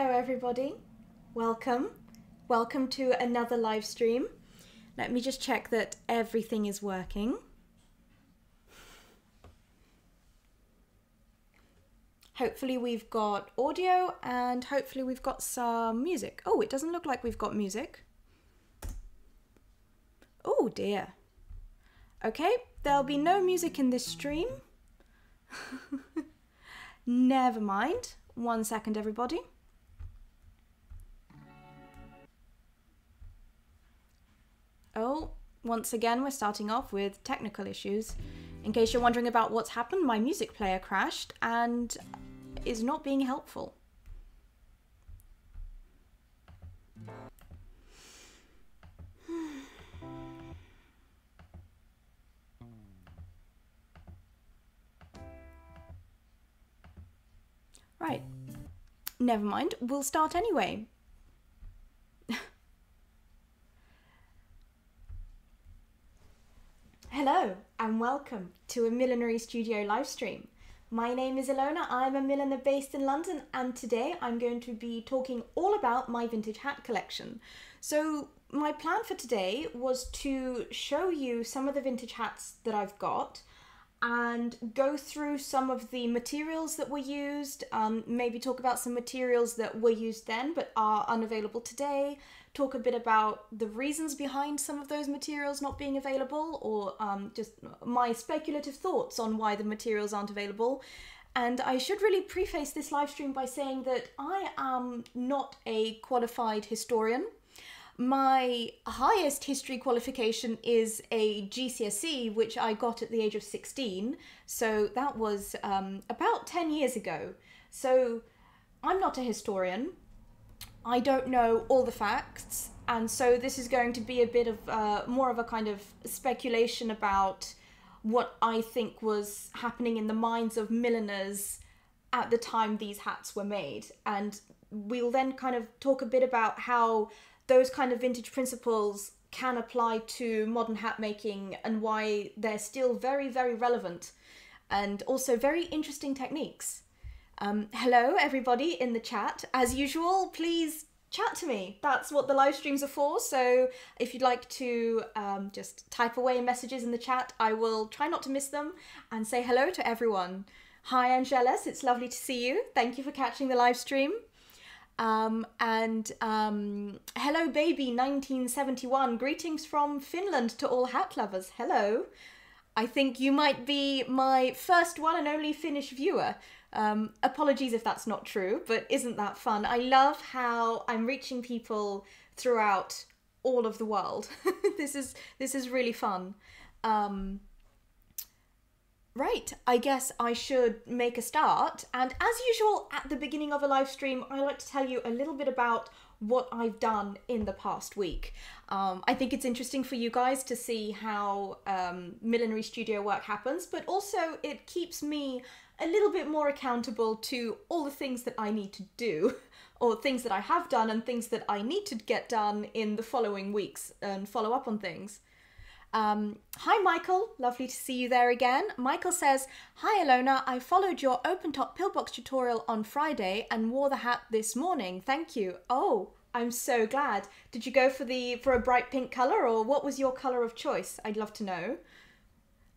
Hello, everybody. Welcome. Welcome to another live stream. Let me just check that everything is working. Hopefully, we've got audio and hopefully, we've got some music. Oh, it doesn't look like we've got music. Oh dear. Okay, there'll be no music in this stream. Never mind. One second, everybody. Oh, once again, we're starting off with technical issues. In case you're wondering about what's happened, my music player crashed and is not being helpful. Right. Never mind, we'll start anyway. Hello and welcome to a Millinery Studio live stream. My name is Ilona, I'm a milliner based in London, and today I'm going to be talking all about my vintage hat collection. So, my plan for today was to show you some of the vintage hats that I've got and go through some of the materials that were used, um, maybe talk about some materials that were used then but are unavailable today, talk a bit about the reasons behind some of those materials not being available, or um, just my speculative thoughts on why the materials aren't available. And I should really preface this live stream by saying that I am not a qualified historian. My highest history qualification is a GCSE, which I got at the age of 16. So that was um, about 10 years ago. So I'm not a historian. I don't know all the facts. And so this is going to be a bit of uh, more of a kind of speculation about what I think was happening in the minds of milliners at the time these hats were made. And we'll then kind of talk a bit about how those kind of vintage principles can apply to modern hat making and why they're still very, very relevant and also very interesting techniques. Um, hello, everybody in the chat. As usual, please chat to me. That's what the live streams are for. So if you'd like to um, just type away messages in the chat, I will try not to miss them and say hello to everyone. Hi, Angelus. It's lovely to see you. Thank you for catching the live stream. Um, and um, hello, baby, 1971. Greetings from Finland to all hat lovers. Hello. I think you might be my first one and only Finnish viewer. Um, apologies if that's not true, but isn't that fun? I love how I'm reaching people throughout all of the world. this is this is really fun. Um, Right, I guess I should make a start. And as usual, at the beginning of a live stream, I like to tell you a little bit about what I've done in the past week. Um, I think it's interesting for you guys to see how um, millinery studio work happens, but also it keeps me a little bit more accountable to all the things that I need to do, or things that I have done, and things that I need to get done in the following weeks and follow up on things. Um, hi, Michael. Lovely to see you there again. Michael says, Hi, Ilona. I followed your open top pillbox tutorial on Friday and wore the hat this morning. Thank you. Oh, I'm so glad. Did you go for the for a bright pink color or what was your color of choice? I'd love to know.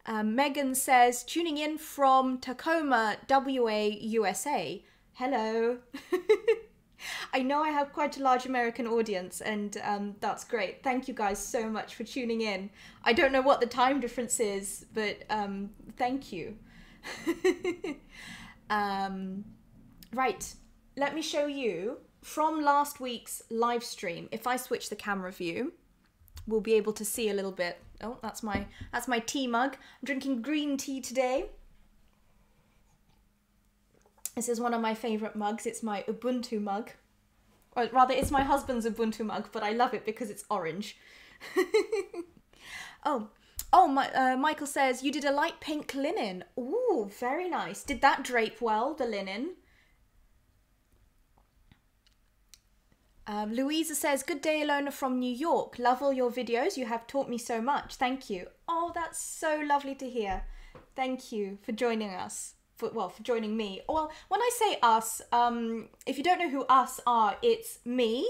Um, Megan says, tuning in from Tacoma, WA, USA. Hello. I know I have quite a large American audience, and um, that's great. Thank you guys so much for tuning in. I don't know what the time difference is, but um, thank you. um, right, let me show you from last week's live stream. If I switch the camera view, we'll be able to see a little bit. Oh, that's my that's my tea mug. I'm drinking green tea today. This is one of my favourite mugs. It's my Ubuntu mug. Or rather, it's my husband's Ubuntu mug, but I love it because it's orange. oh, oh, my, uh, Michael says, you did a light pink linen. Ooh, very nice. Did that drape well, the linen? Um, Louisa says, Good day, Ilona from New York. Love all your videos. You have taught me so much. Thank you. Oh, that's so lovely to hear. Thank you for joining us for well for joining me. Well, when I say us, um, if you don't know who us are, it's me,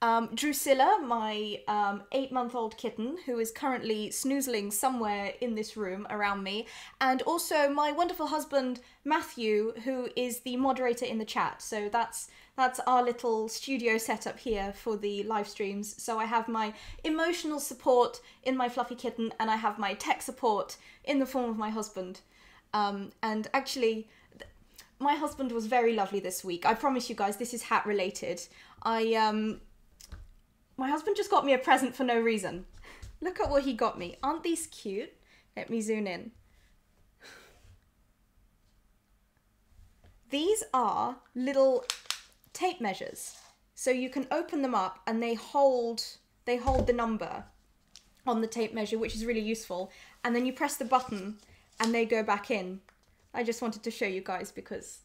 um, Drusilla, my um, eight-month-old kitten, who is currently snoozling somewhere in this room around me, and also my wonderful husband Matthew, who is the moderator in the chat. So that's that's our little studio setup here for the live streams. So I have my emotional support in my fluffy kitten, and I have my tech support in the form of my husband. Um, and actually, my husband was very lovely this week. I promise you guys, this is hat related. I um, my husband just got me a present for no reason. Look at what he got me. Aren't these cute? Let me zoom in. These are little tape measures. So you can open them up and they hold they hold the number on the tape measure, which is really useful. And then you press the button and they go back in. I just wanted to show you guys because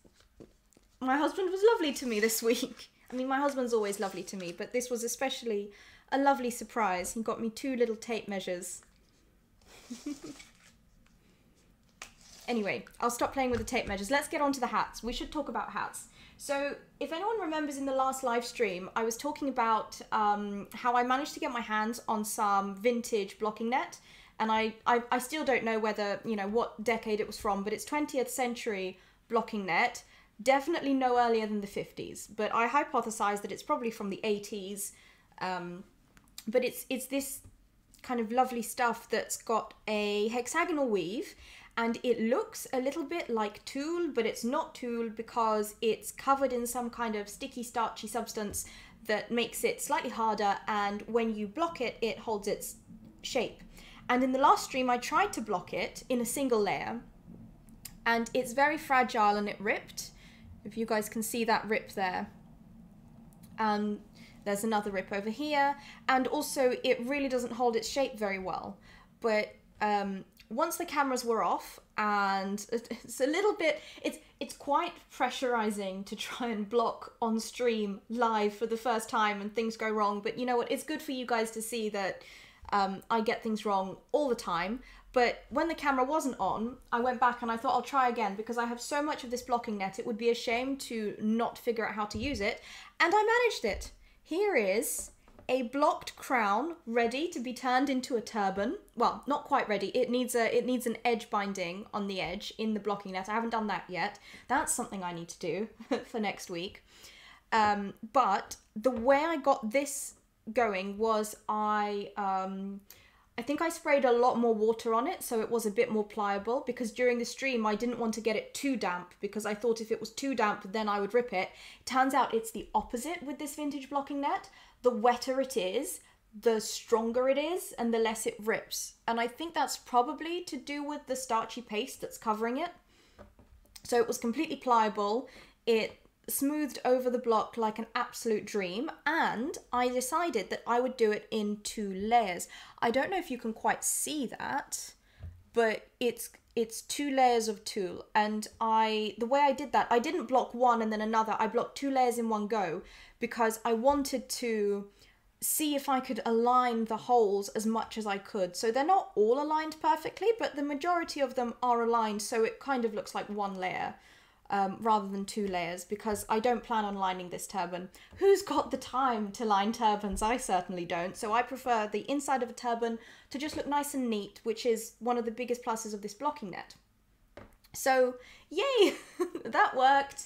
my husband was lovely to me this week. I mean, my husband's always lovely to me, but this was especially a lovely surprise. He got me two little tape measures. anyway, I'll stop playing with the tape measures. Let's get on to the hats. We should talk about hats. So, if anyone remembers in the last live stream, I was talking about um, how I managed to get my hands on some vintage blocking net and I, I, I still don't know whether you know what decade it was from, but it's 20th century blocking net. Definitely no earlier than the 50s, but I hypothesize that it's probably from the 80s. Um, but it's it's this kind of lovely stuff that's got a hexagonal weave and it looks a little bit like tulle but it's not tulle because it's covered in some kind of sticky starchy substance that makes it slightly harder and when you block it it holds its shape and in the last stream, I tried to block it in a single layer, and it's very fragile and it ripped. If you guys can see that rip there. And there's another rip over here, and also it really doesn't hold its shape very well. But um, once the cameras were off, and it's a little bit, it's it's quite pressurizing to try and block on stream live for the first time and things go wrong. But you know what? It's good for you guys to see that um, I get things wrong all the time. But when the camera wasn't on, I went back and I thought I'll try again because I have so much of this blocking net, it would be a shame to not figure out how to use it. And I managed it. Here is a blocked crown ready to be turned into a turban. Well, not quite ready. It needs a it needs an edge binding on the edge in the blocking net. I haven't done that yet. That's something I need to do for next week. Um, but the way I got this going was I um I think I sprayed a lot more water on it so it was a bit more pliable because during the stream I didn't want to get it too damp because I thought if it was too damp then I would rip it. Turns out it's the opposite with this vintage blocking net. The wetter it is, the stronger it is and the less it rips. And I think that's probably to do with the starchy paste that's covering it. So it was completely pliable. It smoothed over the block like an absolute dream and I decided that I would do it in two layers. I don't know if you can quite see that, but it's it's two layers of tulle and I the way I did that, I didn't block one and then another. I blocked two layers in one go because I wanted to see if I could align the holes as much as I could. So they're not all aligned perfectly, but the majority of them are aligned so it kind of looks like one layer um, rather than two layers because I don't plan on lining this turban. Who's got the time to line turbans? I certainly don't. So I prefer the inside of a turban to just look nice and neat, which is one of the biggest pluses of this blocking net. So, yay, that worked.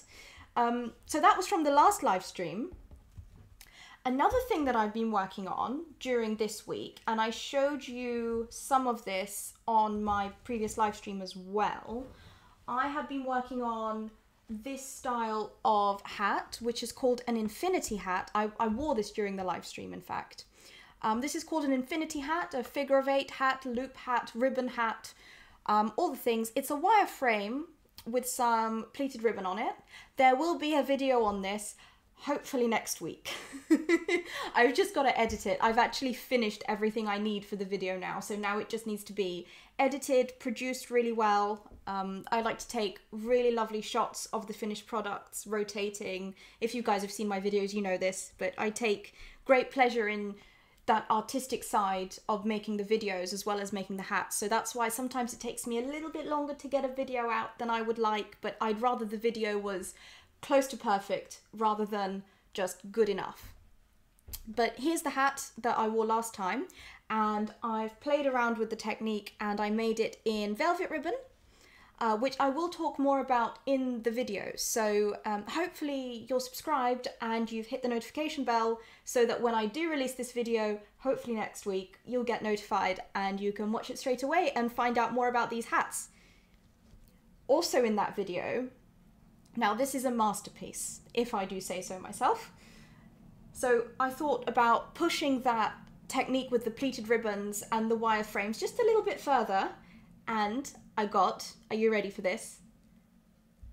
Um, so that was from the last live stream. Another thing that I've been working on during this week, and I showed you some of this on my previous live stream as well, I have been working on this style of hat, which is called an infinity hat. I, I wore this during the live stream, in fact. Um, this is called an infinity hat, a figure of eight hat, loop hat, ribbon hat, um, all the things. It's a wire frame with some pleated ribbon on it. There will be a video on this hopefully next week. I've just got to edit it. I've actually finished everything I need for the video now, so now it just needs to be edited, produced really well. Um, I like to take really lovely shots of the finished products, rotating. If you guys have seen my videos, you know this, but I take great pleasure in that artistic side of making the videos as well as making the hats. So that's why sometimes it takes me a little bit longer to get a video out than I would like, but I'd rather the video was close to perfect rather than just good enough. But here's the hat that I wore last time and I've played around with the technique and I made it in velvet ribbon uh, which I will talk more about in the video. So um, hopefully you're subscribed and you've hit the notification bell so that when I do release this video, hopefully next week, you'll get notified and you can watch it straight away and find out more about these hats. Also in that video, now this is a masterpiece, if I do say so myself. So I thought about pushing that technique with the pleated ribbons and the wireframes just a little bit further and I got, are you ready for this?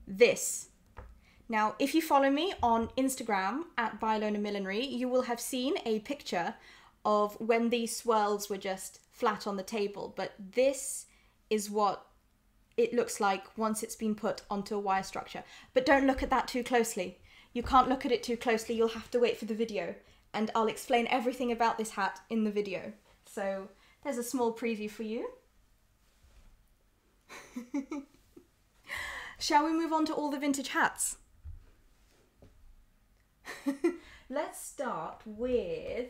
This. Now, if you follow me on Instagram at By Ilona Millinery, you will have seen a picture of when these swirls were just flat on the table, but this is what it looks like once it's been put onto a wire structure. But don't look at that too closely. You can't look at it too closely, you'll have to wait for the video, and I'll explain everything about this hat in the video. So there's a small preview for you. Shall we move on to all the vintage hats? Let's start with.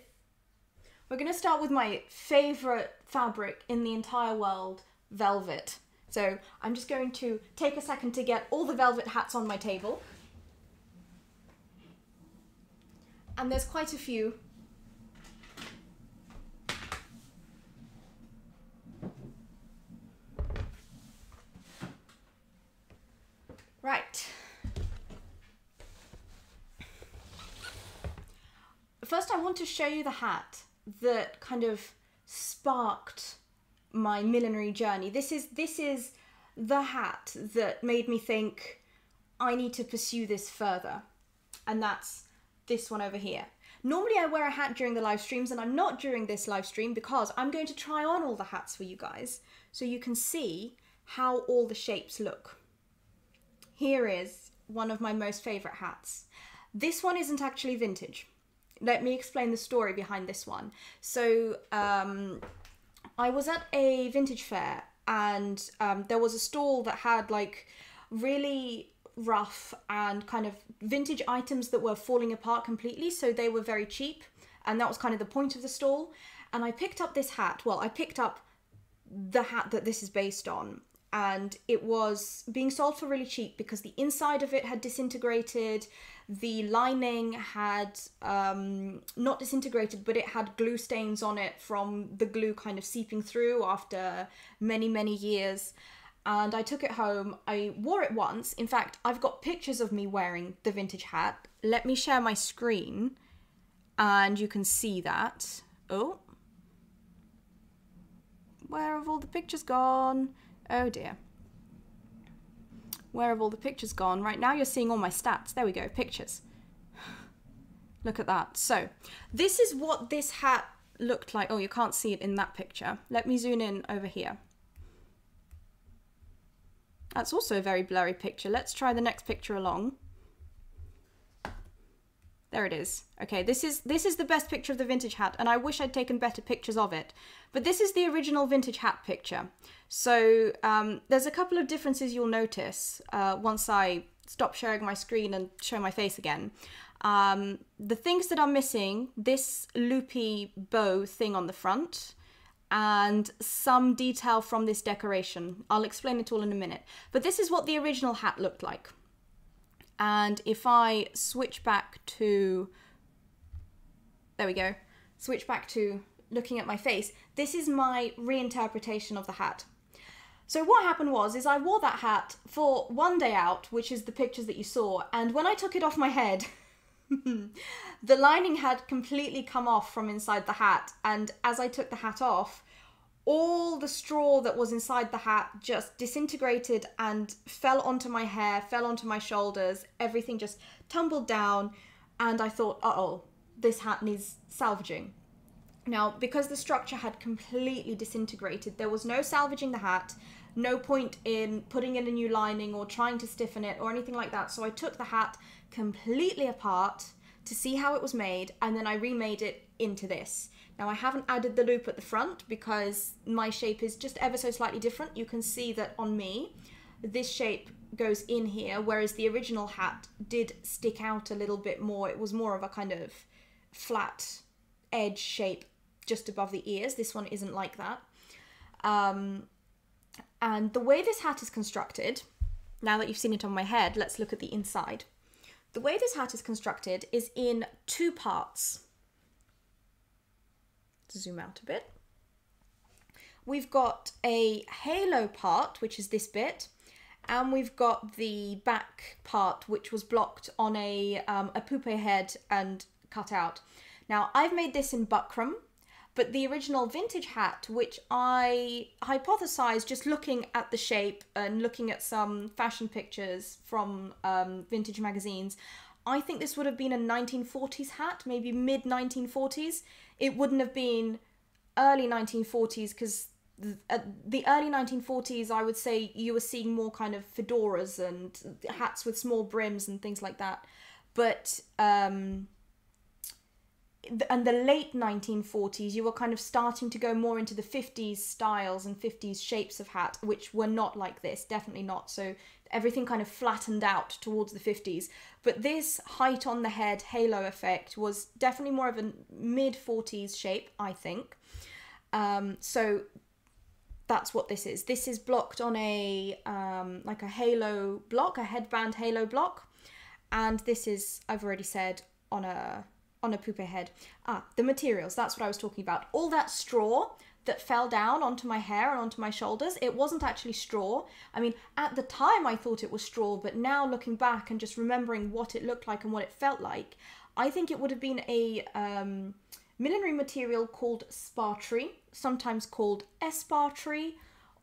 We're going to start with my favourite fabric in the entire world, velvet. So I'm just going to take a second to get all the velvet hats on my table. And there's quite a few Right. First, I want to show you the hat that kind of sparked my millinery journey. This is this is the hat that made me think I need to pursue this further. And that's this one over here. Normally I wear a hat during the live streams and I'm not during this live stream because I'm going to try on all the hats for you guys so you can see how all the shapes look. Here is one of my most favourite hats. This one isn't actually vintage. Let me explain the story behind this one. So, um, I was at a vintage fair and um, there was a stall that had like really rough and kind of vintage items that were falling apart completely. So they were very cheap. And that was kind of the point of the stall. And I picked up this hat. Well, I picked up the hat that this is based on and it was being sold for really cheap because the inside of it had disintegrated the lining had um, not disintegrated but it had glue stains on it from the glue kind of seeping through after many many years. And i took it home. I wore it once. In fact i've got pictures of me wearing the vintage hat. Let me share my screen and you can see that. Oh. Where have all the pictures gone? Oh dear. Where have all the pictures gone? Right now you're seeing all my stats. There we go, pictures. Look at that. So this is what this hat looked like. Oh, you can't see it in that picture. Let me zoom in over here. That's also a very blurry picture. Let's try the next picture along. There it is. Okay, this is this is the best picture of the vintage hat, and I wish I'd taken better pictures of it. But this is the original vintage hat picture. So um, there's a couple of differences you'll notice uh, once I stop sharing my screen and show my face again. Um, the things that are missing, this loopy bow thing on the front, and some detail from this decoration. I'll explain it all in a minute. But this is what the original hat looked like. And if I switch back to, there we go, switch back to looking at my face, this is my reinterpretation of the hat. So what happened was, is I wore that hat for one day out, which is the pictures that you saw, and when I took it off my head, the lining had completely come off from inside the hat, and as I took the hat off, all the straw that was inside the hat just disintegrated and fell onto my hair, fell onto my shoulders, everything just tumbled down, and I thought, uh oh, this hat needs salvaging. Now, because the structure had completely disintegrated, there was no salvaging the hat, no point in putting in a new lining or trying to stiffen it or anything like that. So I took the hat completely apart, to see how it was made, and then I remade it into this. Now I haven't added the loop at the front because my shape is just ever so slightly different. You can see that on me, this shape goes in here, whereas the original hat did stick out a little bit more. It was more of a kind of flat edge shape just above the ears. This one isn't like that. Um, and the way this hat is constructed, now that you've seen it on my head, let's look at the inside. The way this hat is constructed is in two parts. Zoom out a bit. We've got a halo part, which is this bit, and we've got the back part, which was blocked on a, um, a poupée head and cut out. Now, I've made this in buckram, but the original vintage hat, which I hypothesized just looking at the shape and looking at some fashion pictures from um, vintage magazines, I think this would have been a 1940s hat, maybe mid 1940s. It wouldn't have been early 1940s because the early 1940s, I would say you were seeing more kind of fedoras and hats with small brims and things like that. But um, and the late 1940s, you were kind of starting to go more into the 50s styles and 50s shapes of hat, which were not like this, definitely not. So everything kind of flattened out towards the 50s. But this height on the head halo effect was definitely more of a mid 40s shape, I think. Um, so that's what this is. This is blocked on a um, like a halo block, a headband halo block, and this is I've already said on a on a poupée head. Ah, the materials, that's what I was talking about. All that straw that fell down onto my hair and onto my shoulders, it wasn't actually straw. I mean, at the time I thought it was straw, but now looking back and just remembering what it looked like and what it felt like, I think it would have been a um, millinery material called sparterie, sometimes called esparterie,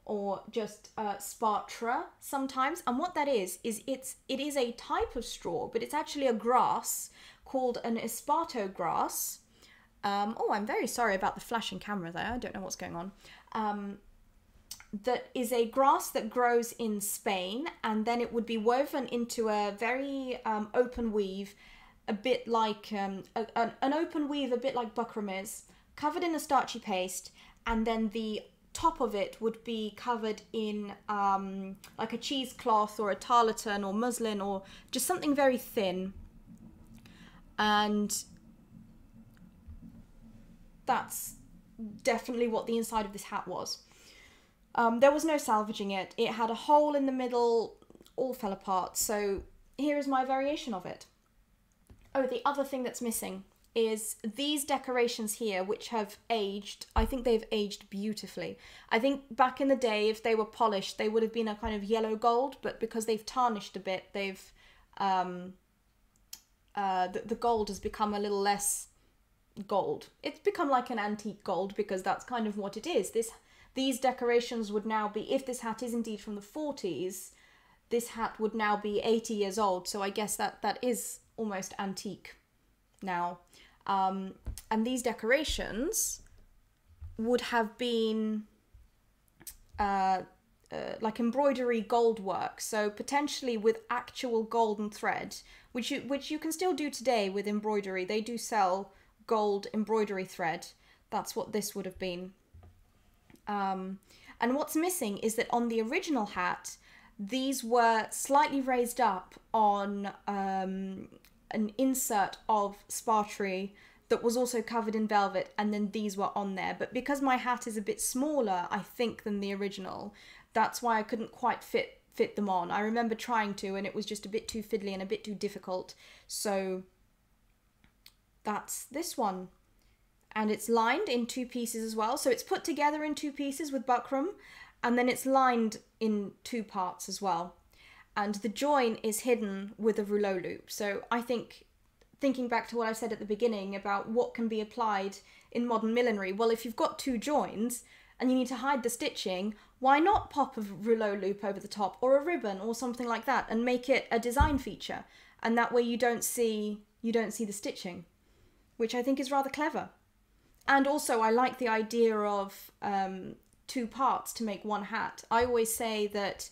or just uh, spartra sometimes. And what that is is it's it is a type of straw, but it's actually a grass called an esparto grass. Um, oh, I'm very sorry about the flashing camera there. I don't know what's going on. Um, that is a grass that grows in Spain, and then it would be woven into a very um, open weave, a bit like um, a, an, an open weave, a bit like buckram is, covered in a starchy paste, and then the top of it would be covered in um, like a cheesecloth or a tarlatan or muslin or just something very thin and that's definitely what the inside of this hat was. Um, there was no salvaging it. It had a hole in the middle, all fell apart. So here is my variation of it. Oh, the other thing that's missing is these decorations here, which have aged. I think they've aged beautifully. I think back in the day, if they were polished, they would have been a kind of yellow gold, but because they've tarnished a bit, they've um, uh, the, the gold has become a little less gold. It's become like an antique gold because that's kind of what it is. This these decorations would now be if this hat is indeed from the 40s, this hat would now be 80 years old. So I guess that that is almost antique now. Um, and these decorations would have been uh, uh, like embroidery gold work, so potentially with actual golden thread, which you which you can still do today with embroidery. They do sell gold embroidery thread. That's what this would have been. Um, and what's missing is that on the original hat, these were slightly raised up on um, an insert of sparterie that was also covered in velvet, and then these were on there. But because my hat is a bit smaller, I think, than the original, that's why I couldn't quite fit fit them on. I remember trying to and it was just a bit too fiddly and a bit too difficult. So that's this one. And it's lined in two pieces as well. So it's put together in two pieces with buckram and then it's lined in two parts as well. And the join is hidden with a rouleau loop. So I think thinking back to what I said at the beginning about what can be applied in modern millinery, well if you've got two joins and you need to hide the stitching, why not pop a rouleau loop over the top or a ribbon or something like that and make it a design feature and that way you don't see you don't see the stitching which i think is rather clever and also i like the idea of um, two parts to make one hat i always say that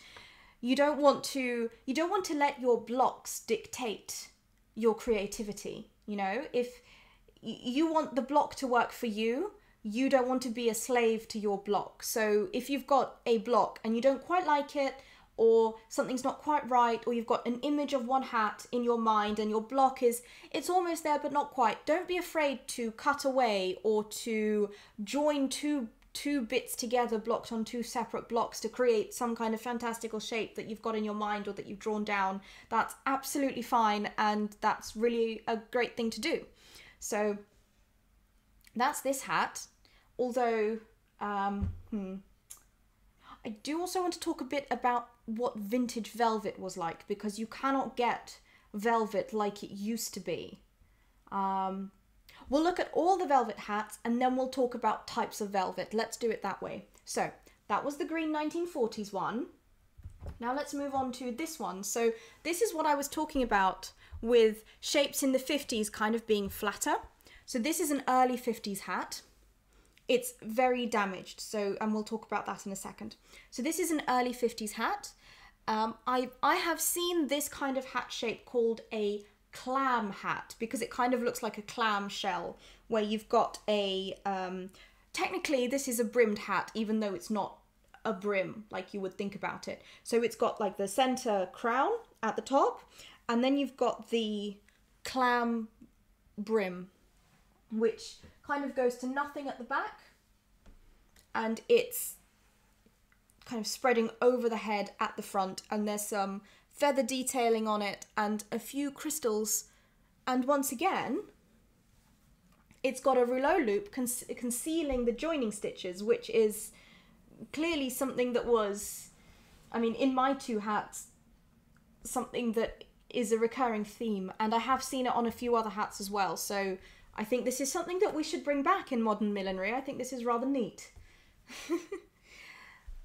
you don't want to you don't want to let your blocks dictate your creativity. You know, if you want the block to work for you, you don't want to be a slave to your block. So if you've got a block and you don't quite like it, or something's not quite right, or you've got an image of one hat in your mind and your block is it's almost there but not quite. Don't be afraid to cut away or to join two two bits together blocked on two separate blocks to create some kind of fantastical shape that you've got in your mind or that you've drawn down. That's absolutely fine and that's really a great thing to do. So that's this hat. Although, um, hmm, I do also want to talk a bit about what vintage velvet was like because you cannot get velvet like it used to be. Um, we'll look at all the velvet hats and then we'll talk about types of velvet. Let's do it that way. So that was the green 1940s one. Now let's move on to this one. So this is what I was talking about with shapes in the 50s kind of being flatter. So this is an early 50s hat. It's very damaged, so and we'll talk about that in a second. So this is an early 50s hat. Um, I, I have seen this kind of hat shape called a clam hat because it kind of looks like a clam shell where you've got a um, technically this is a brimmed hat even though it's not a brim like you would think about it. So it's got like the center crown at the top and then you've got the clam brim which kind of goes to nothing at the back and it's kind of spreading over the head at the front and there's some feather detailing on it and a few crystals. And once again it's got a rouleau loop con- concealing the joining stitches which is clearly something that was i mean in my two hats something that is a recurring theme and i have seen it on a few other hats as well. So i think this is something that we should bring back in modern millinery. I think this is rather neat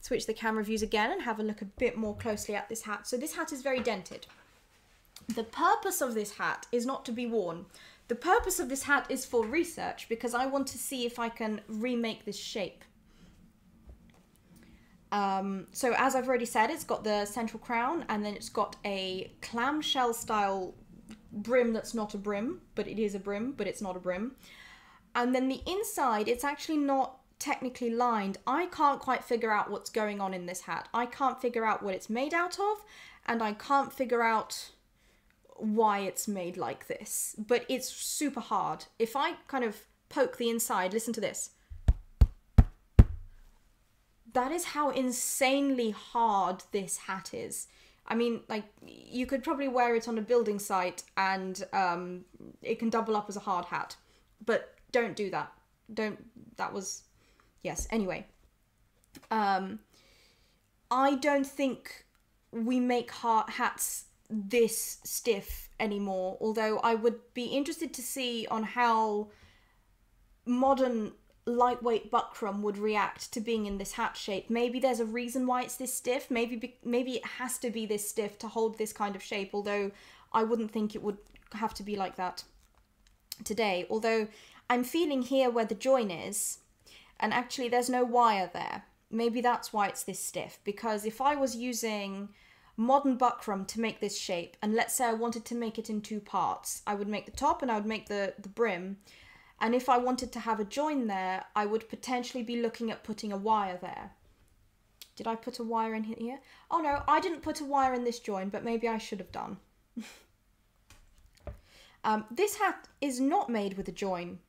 switch the camera views again and have a look a bit more closely at this hat. So this hat is very dented. The purpose of this hat is not to be worn. The purpose of this hat is for research because I want to see if I can remake this shape. Um, so as I've already said, it's got the central crown and then it's got a clamshell style brim that's not a brim, but it is a brim, but it's not a brim. And then the inside, it's actually not technically lined, I can't quite figure out what's going on in this hat. I can't figure out what it's made out of, and I can't figure out why it's made like this. But it's super hard. If I kind of poke the inside, listen to this. That is how insanely hard this hat is. I mean, like, you could probably wear it on a building site and um, it can double up as a hard hat. But don't do that. Don't, that was yes, anyway. Um, I don't think we make heart hats this stiff anymore, although I would be interested to see on how modern lightweight buckram would react to being in this hat shape. Maybe there's a reason why it's this stiff. Maybe be- maybe it has to be this stiff to hold this kind of shape, although I wouldn't think it would have to be like that today. Although I'm feeling here where the join is, and actually there's no wire there. Maybe that's why it's this stiff, because if I was using modern buckram to make this shape, and let's say I wanted to make it in two parts, I would make the top and I would make the, the brim, and if I wanted to have a join there, I would potentially be looking at putting a wire there. Did I put a wire in here? Oh no, I didn't put a wire in this join, but maybe I should have done. um, this hat is not made with a join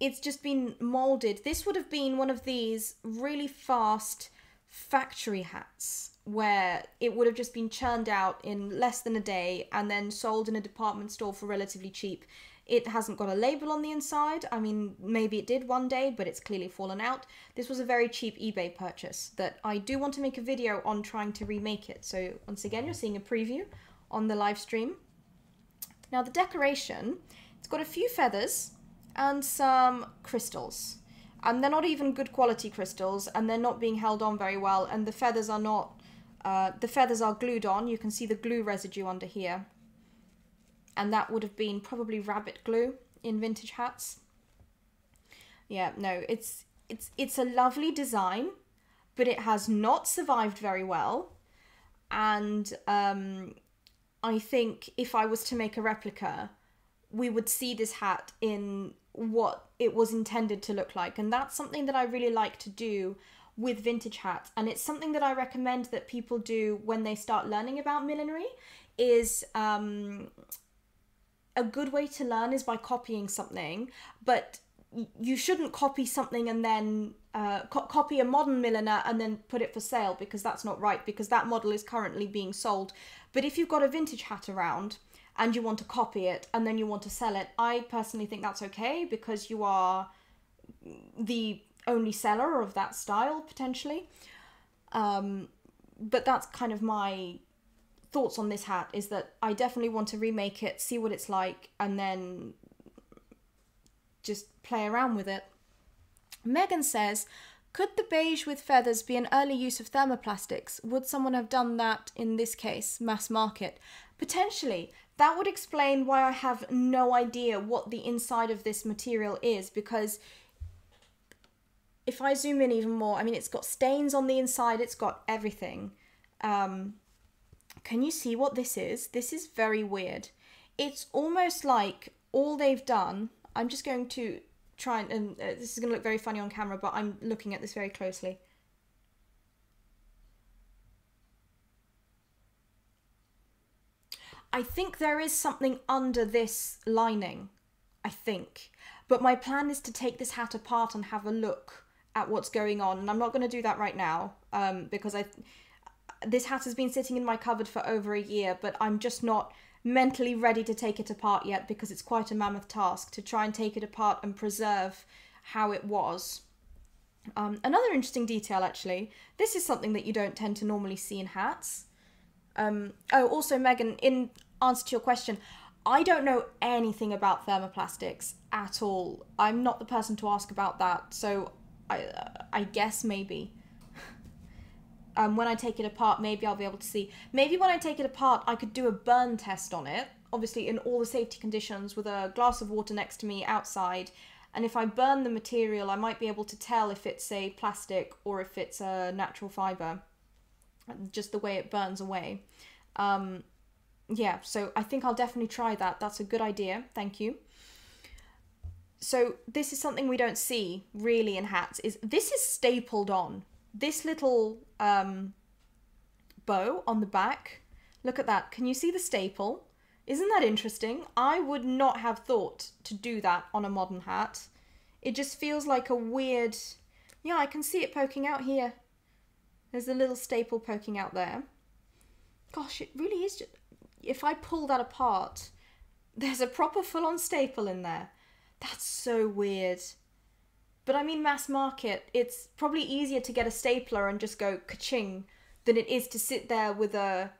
it's just been molded. This would have been one of these really fast factory hats where it would have just been churned out in less than a day and then sold in a department store for relatively cheap. It hasn't got a label on the inside. I mean, maybe it did one day, but it's clearly fallen out. This was a very cheap eBay purchase that I do want to make a video on trying to remake it. So, once again, you're seeing a preview on the live stream. Now, the decoration, it's got a few feathers and some crystals. And they're not even good quality crystals, and they're not being held on very well, and the feathers are not. Uh, the feathers are glued on. You can see the glue residue under here. And that would have been probably rabbit glue in vintage hats. Yeah, no, it's it's it's a lovely design, but it has not survived very well. And um, I think if I was to make a replica, we would see this hat in what it was intended to look like. And that's something that I really like to do with vintage hats. And it's something that I recommend that people do when they start learning about millinery is um, a good way to learn is by copying something, but you shouldn't copy something and then uh, co- copy a modern milliner and then put it for sale because that's not right because that model is currently being sold. But if you've got a vintage hat around and you want to copy it and then you want to sell it, I personally think that's okay because you are the only seller of that style potentially. Um, but that's kind of my thoughts on this hat is that I definitely want to remake it, see what it's like, and then just play around with it. Megan says, could the beige with feathers be an early use of thermoplastics? Would someone have done that in this case, mass market? Potentially. That would explain why I have no idea what the inside of this material is because if I zoom in even more, I mean, it's got stains on the inside, it's got everything. Um, can you see what this is? This is very weird. It's almost like all they've done, I'm just going to try and, and uh, this is going to look very funny on camera, but I'm looking at this very closely. I think there is something under this lining. I think. But my plan is to take this hat apart and have a look at what's going on. And I'm not going to do that right now um, because I this hat has been sitting in my cupboard for over a year, but I'm just not mentally ready to take it apart yet because it's quite a mammoth task to try and take it apart and preserve how it was. Um, another interesting detail, actually, this is something that you don't tend to normally see in hats. Um, oh, also, Megan, in answer to your question, I don't know anything about thermoplastics at all. I'm not the person to ask about that, so I, uh, I guess maybe um, when I take it apart, maybe I'll be able to see. Maybe when I take it apart, I could do a burn test on it, obviously in all the safety conditions with a glass of water next to me outside. And if I burn the material, I might be able to tell if it's a plastic or if it's a natural fiber, just the way it burns away. Um, yeah, so I think I'll definitely try that. That's a good idea. Thank you. So this is something we don't see really in hats. Is this is stapled on this little um, bow on the back, look at that. Can you see the staple? Isn't that interesting? I would not have thought to do that on a modern hat. It just feels like a weird... Yeah, I can see it poking out here. There's a little staple poking out there. Gosh, it really is just... If I pull that apart, there's a proper full-on staple in there. That's so weird. But I mean, mass market, it's probably easier to get a stapler and just go ka-ching than it is to sit there with a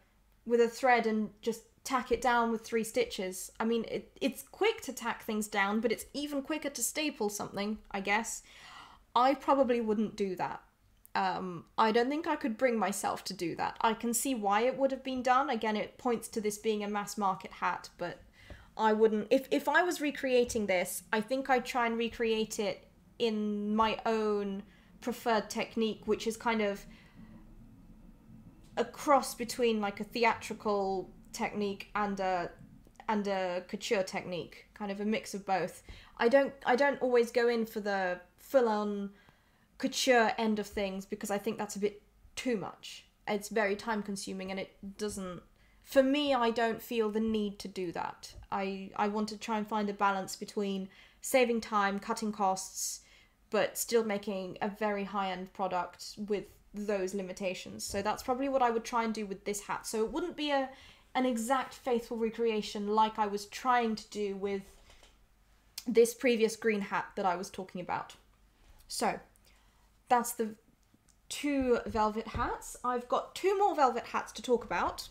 with a thread and just tack it down with three stitches. I mean, it, it's quick to tack things down, but it's even quicker to staple something, I guess. I probably wouldn't do that. Um, I don't think I could bring myself to do that. I can see why it would have been done. Again, it points to this being a mass market hat, but I wouldn't. If, if I was recreating this, I think I'd try and recreate it in my own preferred technique, which is kind of a cross between like a theatrical technique and a and a couture technique, kind of a mix of both. I don't I don't always go in for the full on couture end of things because I think that's a bit too much. It's very time consuming and it doesn't for me I don't feel the need to do that. I I want to try and find a balance between saving time, cutting costs, but still making a very high end product with those limitations. So that's probably what I would try and do with this hat. So it wouldn't be a an exact faithful recreation like I was trying to do with this previous green hat that I was talking about. So that's the two velvet hats. I've got two more velvet hats to talk about.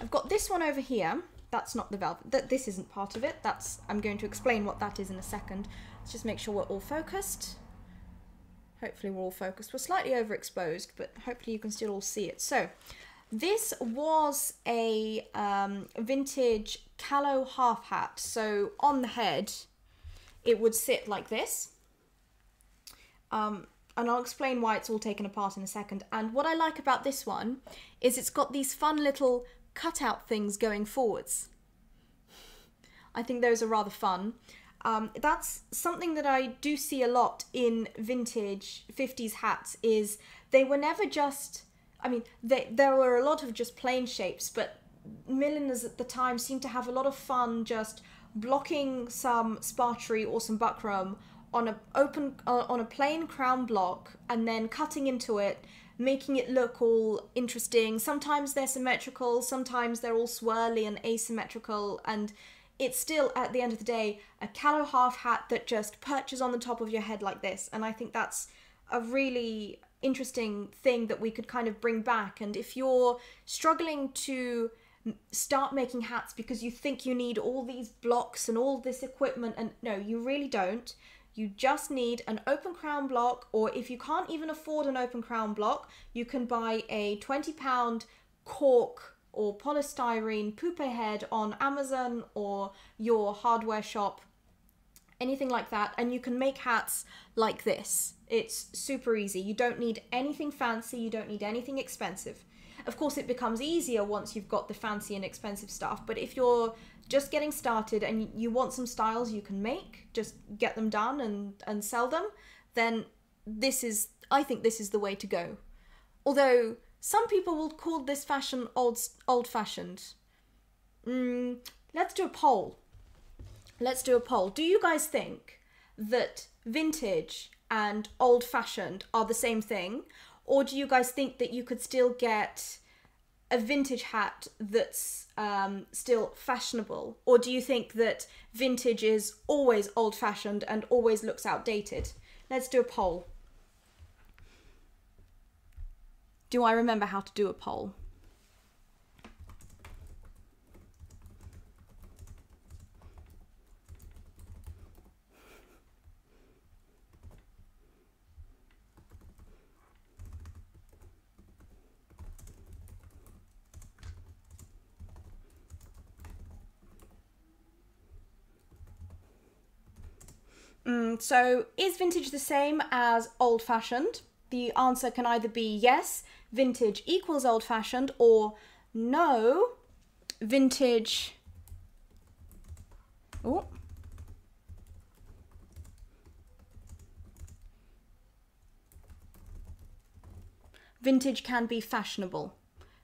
I've got this one over here. That's not the velvet. That this isn't part of it. That's I'm going to explain what that is in a second. Let's just make sure we're all focused. Hopefully we're all focused. We're slightly overexposed, but hopefully you can still all see it. So this was a um, vintage calot half hat. So on the head, it would sit like this. Um, and I'll explain why it's all taken apart in a second. And what I like about this one is it's got these fun little cutout things going forwards. I think those are rather fun. Um, that's something that I do see a lot in vintage 50s hats is they were never just I mean they, there were a lot of just plain shapes but milliners at the time seemed to have a lot of fun just blocking some sparterie or some buckram on a open uh, on a plain crown block and then cutting into it making it look all interesting. Sometimes they're symmetrical sometimes they're all swirly and asymmetrical and it's still at the end of the day a calot half hat that just perches on the top of your head like this. And i think that's a really interesting thing that we could kind of bring back. And if you're struggling to start making hats because you think you need all these blocks and all this equipment and no you really don't you just need an open crown block or if you can't even afford an open crown block you can buy a 20 pound cork or polystyrene poupe head on amazon or your hardware shop anything like that and you can make hats like this. It's super easy. You don't need anything fancy. You don't need anything expensive. Of course, it becomes easier once you've got the fancy and expensive stuff, but if you're just getting started and you want some styles you can make, just get them done and, and sell them, then this is, I think this is the way to go. Although some people will call this fashion old, old fashioned. Mm, let's do a poll. Let's do a poll. Do you guys think that vintage and old fashioned are the same thing? or do you guys think that you could still get a vintage hat that's um, still fashionable? Or do you think that vintage is always old fashioned and always looks outdated? Let's do a poll. Do I remember how to do a poll? Mm, so, is vintage the same as old fashioned? The answer can either be yes, vintage equals old fashioned, or no, vintage. Oh. Vintage can be fashionable.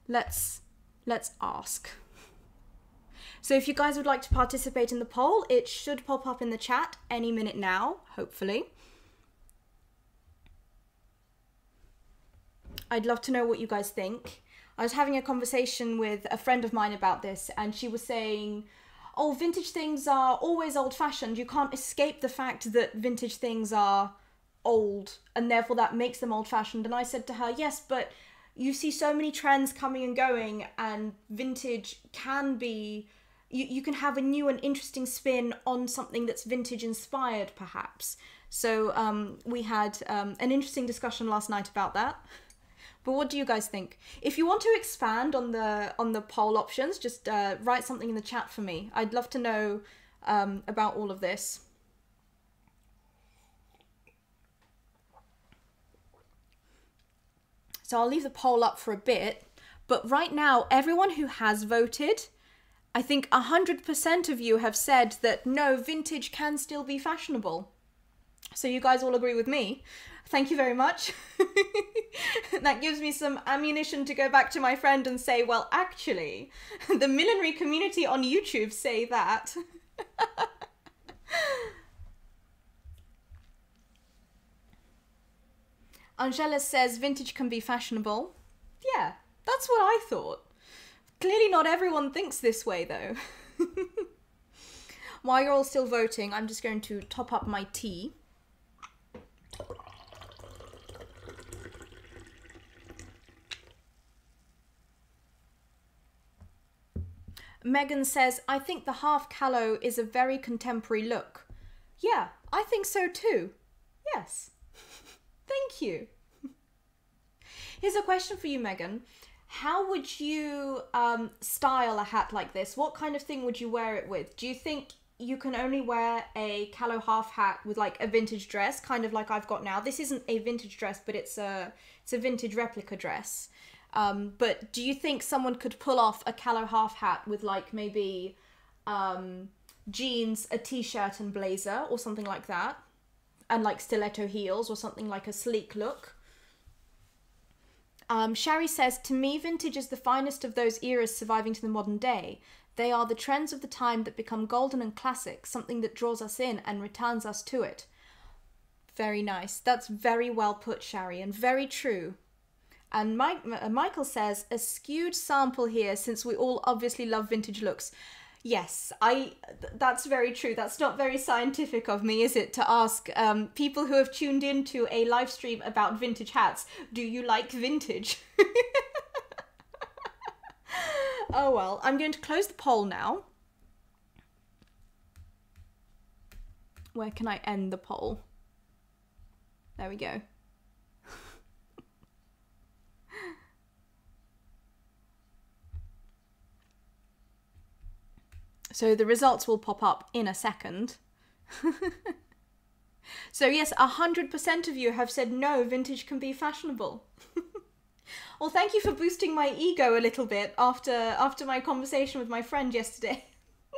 Let's let's ask. So if you guys would like to participate in the poll, it should pop up in the chat any minute now, hopefully. I'd love to know what you guys think. I was having a conversation with a friend of mine about this, and she was saying, Oh, vintage things are always old fashioned. You can't escape the fact that vintage things are old, and therefore that makes them old fashioned. And I said to her, Yes, but you see so many trends coming and going, and vintage can be you, you can have a new and interesting spin on something that's vintage inspired, perhaps. So um, we had um, an interesting discussion last night about that. But what do you guys think? If you want to expand on the on the poll options, just uh, write something in the chat for me. I'd love to know um, about all of this. So I'll leave the poll up for a bit. But right now, everyone who has voted I think 100% of you have said that no, vintage can still be fashionable. So you guys all agree with me. Thank you very much. that gives me some ammunition to go back to my friend and say, well, actually, the millinery community on YouTube say that. Angela says vintage can be fashionable. Yeah, that's what I thought. Clearly, not everyone thinks this way, though. While you're all still voting, I'm just going to top up my tea. Megan says, I think the half calot is a very contemporary look. Yeah, I think so too. Yes. Thank you. Here's a question for you, Megan how would you um, style a hat like this? What kind of thing would you wear it with? Do you think you can only wear a calot half hat with like a vintage dress, kind of like I've got now? This isn't a vintage dress, but it's a it's a vintage replica dress. Um, but do you think someone could pull off a calot half hat with like maybe um, jeans, a t-shirt and blazer or something like that. And like stiletto heels or something like a sleek look. Um, Shari says, To me, vintage is the finest of those eras surviving to the modern day. They are the trends of the time that become golden and classic, something that draws us in and returns us to it. Very nice. That's very well put, Shari, and very true. And Mike, uh, Michael says, a skewed sample here since we all obviously love vintage looks. Yes, I. Th- that's very true. That's not very scientific of me, is it, to ask um, people who have tuned into a live stream about vintage hats, do you like vintage? oh well, I'm going to close the poll now. Where can I end the poll? There we go. So the results will pop up in a second. so yes, 100% of you have said no, vintage can be fashionable. well, thank you for boosting my ego a little bit after after my conversation with my friend yesterday.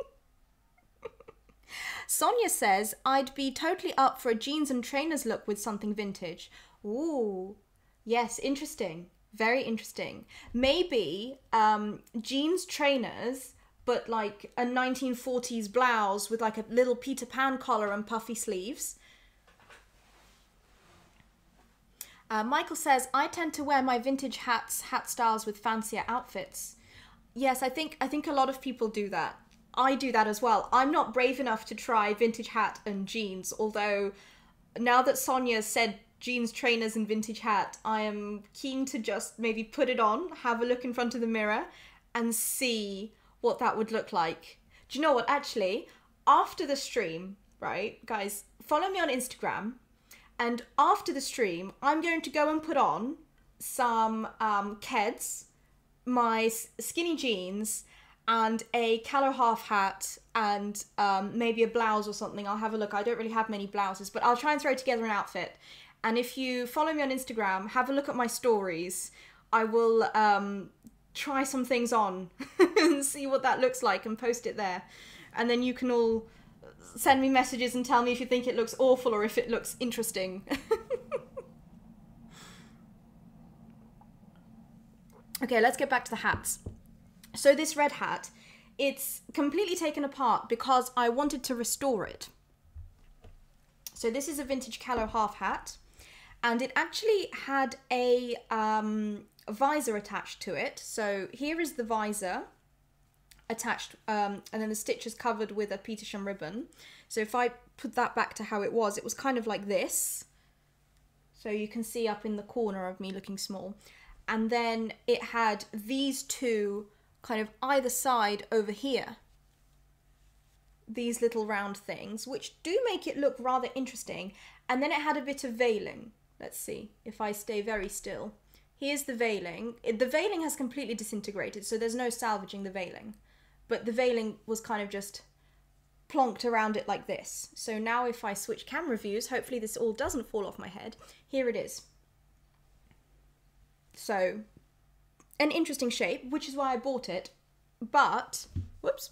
Sonia says, I'd be totally up for a jeans and trainers look with something vintage. Ooh, yes, interesting. Very interesting. Maybe um, jeans trainers but like a 1940s blouse with like a little Peter Pan collar and puffy sleeves. Uh, Michael says, I tend to wear my vintage hats, hat styles with fancier outfits. Yes, I think I think a lot of people do that. I do that as well. I'm not brave enough to try vintage hat and jeans, although now that Sonia said jeans, trainers, and vintage hat, I am keen to just maybe put it on, have a look in front of the mirror, and see what that would look like. Do you know what? Actually, after the stream, right, guys, follow me on Instagram. And after the stream, I'm going to go and put on some um, Keds, my skinny jeans, and a Calot half hat, and um, maybe a blouse or something. I'll have a look. I don't really have many blouses, but I'll try and throw together an outfit. And if you follow me on Instagram, have a look at my stories. I will um, try some things on and see what that looks like and post it there. And then you can all send me messages and tell me if you think it looks awful or if it looks interesting. okay, let's get back to the hats. So this red hat, it's completely taken apart because I wanted to restore it. So this is a vintage Calot half hat and it actually had a um, visor attached to it. So here is the visor attached, um, and then the stitch is covered with a Petersham ribbon. So if I put that back to how it was, it was kind of like this. So you can see up in the corner of me looking small. And then it had these two kind of either side over here. These little round things, which do make it look rather interesting. And then it had a bit of veiling. Let's see if I stay very still. Here's the veiling. The veiling has completely disintegrated, so there's no salvaging the veiling. But the veiling was kind of just plonked around it like this. So now if I switch camera views, hopefully this all doesn't fall off my head. Here it is. So, an interesting shape, which is why I bought it. But, whoops,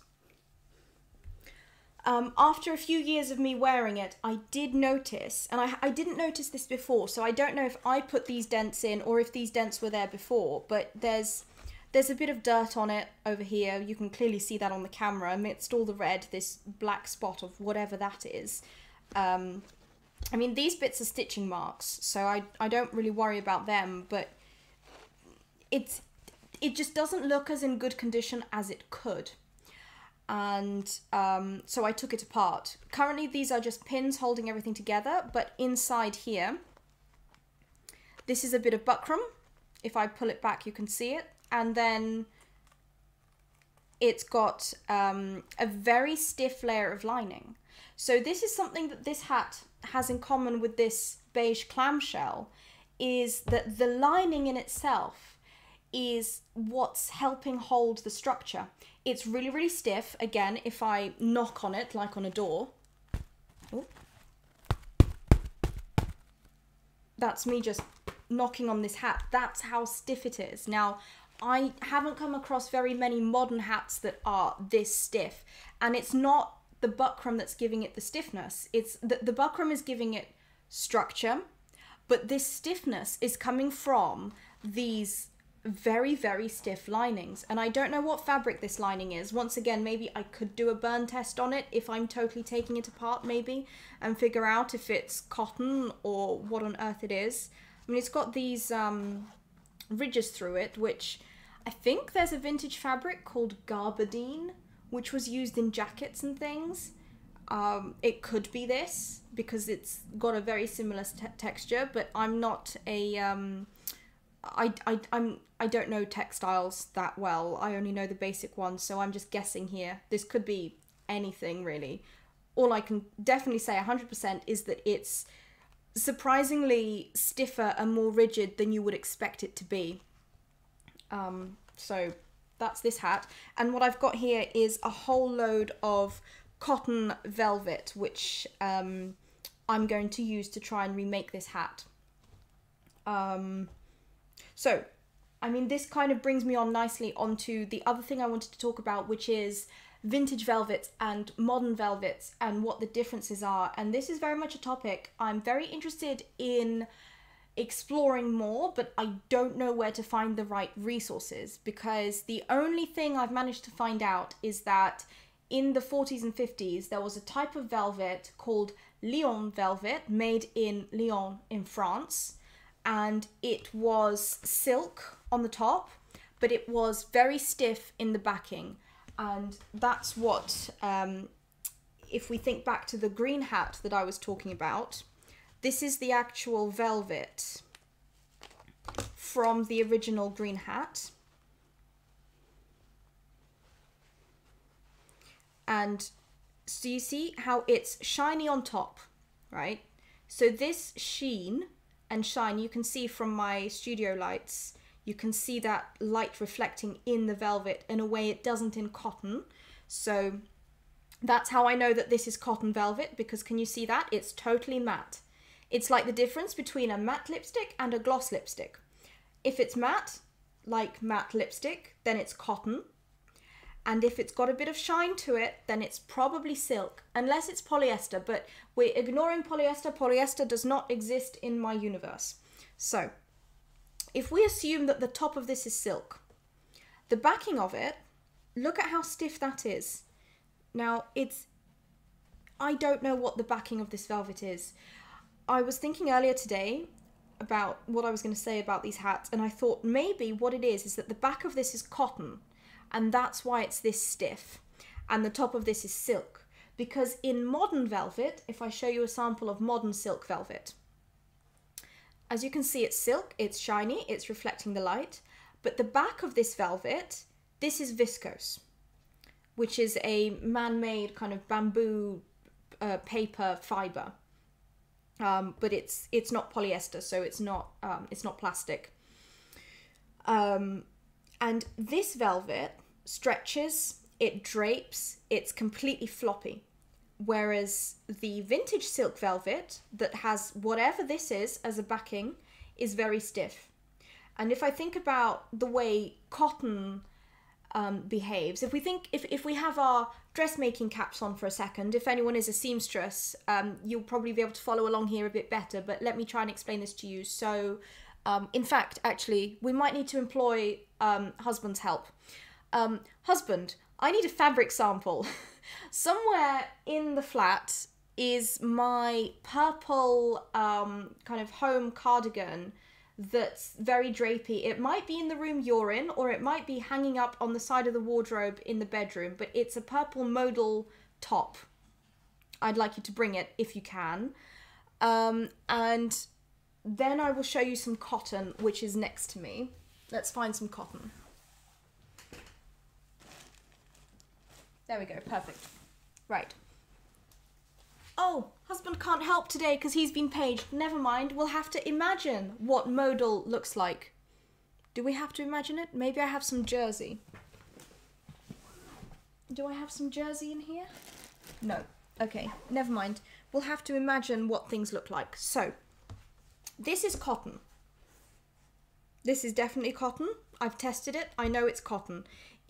um, after a few years of me wearing it, I did notice, and I, I didn't notice this before, so I don't know if I put these dents in or if these dents were there before, but there's there's a bit of dirt on it over here. You can clearly see that on the camera amidst all the red, this black spot of whatever that is. Um, I mean, these bits are stitching marks, so I, I don't really worry about them, but it's it just doesn't look as in good condition as it could and um, so I took it apart. Currently, these are just pins holding everything together, but inside here, this is a bit of buckram. If I pull it back, you can see it. And then it's got um, a very stiff layer of lining. So this is something that this hat has in common with this beige clamshell, is that the lining in itself is what's helping hold the structure. It's really, really stiff. Again, if I knock on it like on a door, oh, that's me just knocking on this hat. That's how stiff it is. Now, I haven't come across very many modern hats that are this stiff, and it's not the buckram that's giving it the stiffness. It's the, the buckram is giving it structure, but this stiffness is coming from these very very stiff linings. And i don't know what fabric this lining is. Once again maybe i could do a burn test on it if i'm totally taking it apart maybe and figure out if it's cotton or what on earth it is. I mean it's got these um, ridges through it which i think there's a vintage fabric called gabardine which was used in jackets and things. Um, it could be this because it's got a very similar te- texture but i'm not a um, I, I, I'm, I don't know textiles that well. I only know the basic ones, so I'm just guessing here. This could be anything really. All I can definitely say 100% is that it's surprisingly stiffer and more rigid than you would expect it to be. Um, so that's this hat. And what I've got here is a whole load of cotton velvet, which um, I'm going to use to try and remake this hat. Um, so, I mean, this kind of brings me on nicely onto the other thing I wanted to talk about, which is vintage velvets and modern velvets and what the differences are. And this is very much a topic I'm very interested in exploring more, but I don't know where to find the right resources because the only thing I've managed to find out is that in the 40s and 50s there was a type of velvet called Lyon velvet made in Lyon in France and it was silk on the top, but it was very stiff in the backing. And that's what, um, if we think back to the green hat that I was talking about, this is the actual velvet from the original green hat. And so you see how it's shiny on top, right? So this sheen and shine. You can see from my studio lights, you can see that light reflecting in the velvet in a way it doesn't in cotton. So that's how I know that this is cotton velvet because can you see that? It's totally matte. It's like the difference between a matte lipstick and a gloss lipstick. If it's matte, like matte lipstick, then it's cotton and if it's got a bit of shine to it, then it's probably silk, unless it's polyester. But we're ignoring polyester. Polyester does not exist in my universe. So, if we assume that the top of this is silk, the backing of it, look at how stiff that is. Now, it's. I don't know what the backing of this velvet is. I was thinking earlier today about what I was going to say about these hats, and I thought maybe what it is is that the back of this is cotton and that's why it's this stiff. And the top of this is silk. Because in modern velvet, if I show you a sample of modern silk velvet, as you can see, it's silk, it's shiny, it's reflecting the light. But the back of this velvet, this is viscose, which is a man made kind of bamboo uh, paper fiber. Um, but it's it's not polyester, so it's not um, it's not plastic. Um, and this velvet stretches, it drapes, it's completely floppy. Whereas the vintage silk velvet that has whatever this is as a backing is very stiff. And if I think about the way cotton um, behaves, if we think if, if we have our dressmaking caps on for a second, if anyone is a seamstress, um, you'll probably be able to follow along here a bit better. But let me try and explain this to you. So, um, in fact, actually, we might need to employ um, husband's help. Um, husband, I need a fabric sample. Somewhere in the flat is my purple um, kind of home cardigan that's very drapey. It might be in the room you're in, or it might be hanging up on the side of the wardrobe in the bedroom, but it's a purple modal top. I'd like you to bring it if you can. Um, and then I will show you some cotton, which is next to me. Let's find some cotton. There we go, perfect. Right. Oh, husband can't help today because he's been paged. Never mind, we'll have to imagine what modal looks like. Do we have to imagine it? Maybe I have some jersey. Do I have some jersey in here? No. Okay, never mind. We'll have to imagine what things look like. So, this is cotton. This is definitely cotton. I've tested it. I know it's cotton.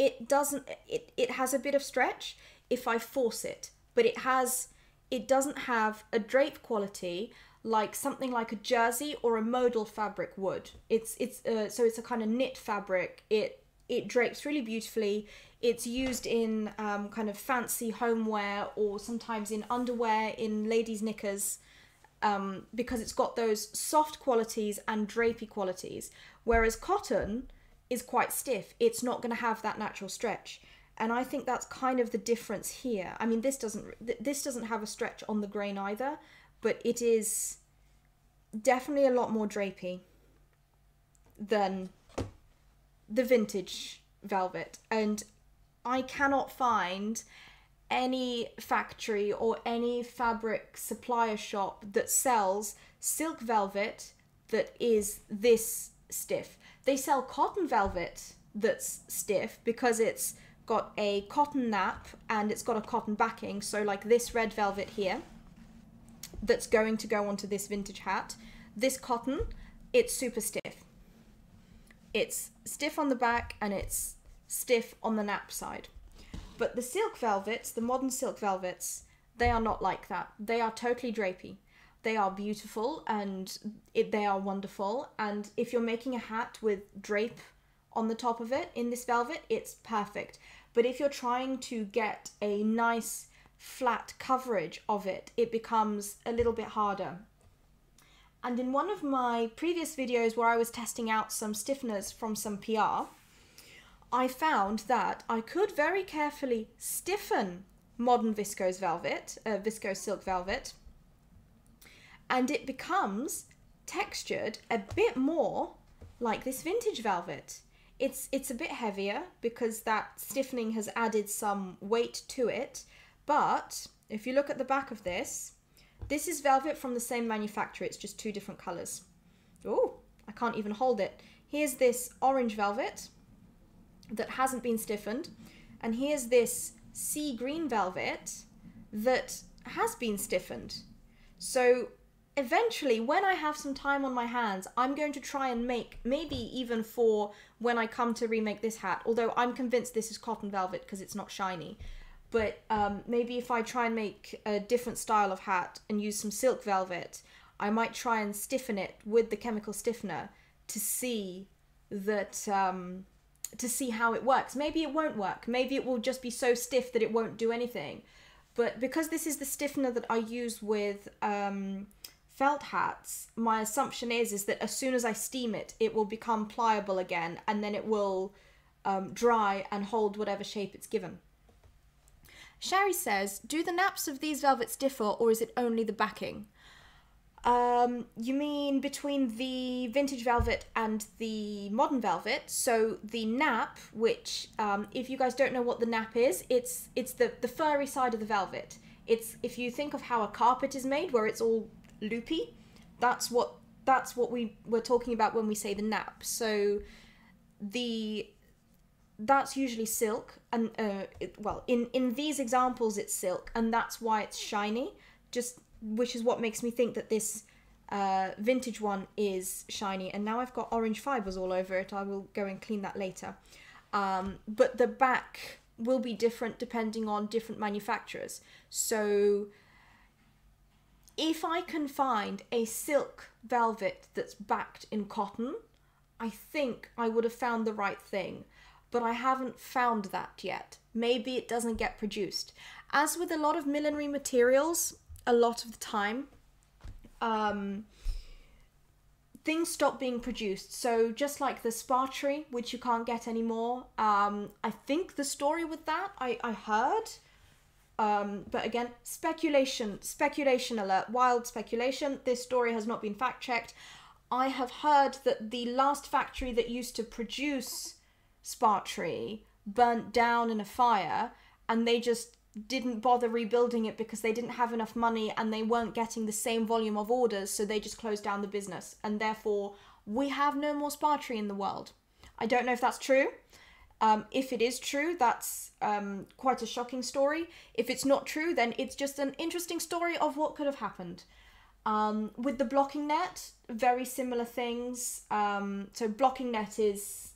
It doesn't, it, it has a bit of stretch if I force it. but it has it doesn't have a drape quality like something like a jersey or a modal fabric would. It's it's uh, so it's a kind of knit fabric. It it drapes really beautifully. It's used in um, kind of fancy homeware or sometimes in underwear, in ladies' knickers, um, because it's got those soft qualities and drapey qualities. Whereas cotton is quite stiff. It's not going to have that natural stretch. And I think that's kind of the difference here. I mean, this doesn't this doesn't have a stretch on the grain either, but it is definitely a lot more drapey than the vintage velvet. And I cannot find any factory or any fabric supplier shop that sells silk velvet that is this stiff. They sell cotton velvet that's stiff because it's got a cotton nap and it's got a cotton backing. So, like this red velvet here, that's going to go onto this vintage hat. This cotton, it's super stiff. It's stiff on the back and it's stiff on the nap side. But the silk velvets, the modern silk velvets, they are not like that. They are totally drapey. They are beautiful and it, they are wonderful. And if you're making a hat with drape on the top of it in this velvet, it's perfect. But if you're trying to get a nice flat coverage of it, it becomes a little bit harder. And in one of my previous videos where I was testing out some stiffeners from some PR, I found that I could very carefully stiffen modern viscose velvet, uh, viscose silk velvet, and it becomes textured a bit more like this vintage velvet. It's it's a bit heavier because that stiffening has added some weight to it, but if you look at the back of this, this is velvet from the same manufacturer, it's just two different colours. Oh, I can't even hold it. Here's this orange velvet that hasn't been stiffened, and here's this sea green velvet that has been stiffened. So eventually, when I have some time on my hands, I'm going to try and make, maybe even for when I come to remake this hat, although I'm convinced this is cotton velvet because it's not shiny but um, maybe if I try and make a different style of hat and use some silk velvet, I might try and stiffen it with the chemical stiffener to see that um, to see how it works. Maybe it won't work. Maybe it will just be so stiff that it won't do anything. But because this is the stiffener that I use with um, felt hats, my assumption is is that as soon as I steam it, it will become pliable again, and then it will um, dry and hold whatever shape it's given. Sherry says, do the naps of these velvets differ or is it only the backing? Um, you mean between the vintage velvet and the modern velvet? So the nap, which um, if you guys don't know what the nap is, it's it's the the furry side of the velvet. It's if you think of how a carpet is made, where it's all loopy, that's what that's what we were talking about when we say the nap. So the that's usually silk and uh, it, well in in these examples it's silk and that's why it's shiny just which is what makes me think that this uh, vintage one is shiny. And now I've got orange fibers all over it. I will go and clean that later. Um, but the back will be different depending on different manufacturers. So if I can find a silk velvet that's backed in cotton I think I would have found the right thing but I haven't found that yet. Maybe it doesn't get produced. As with a lot of millinery materials, a lot of the time, um, things stop being produced. So just like the Sparterie, which you can't get anymore, um, I think the story with that I, I heard. Um, but again, speculation, speculation alert, wild speculation. This story has not been fact checked. I have heard that the last factory that used to produce Sparterie burnt down in a fire and they just didn't bother rebuilding it because they didn't have enough money and they weren't getting the same volume of orders, so they just closed down the business. And therefore, we have no more Sparterie in the world. I don't know if that's true. Um, if it is true, that's um, quite a shocking story. If it's not true, then it's just an interesting story of what could have happened. Um, with the blocking net, very similar things. Um, so, blocking net is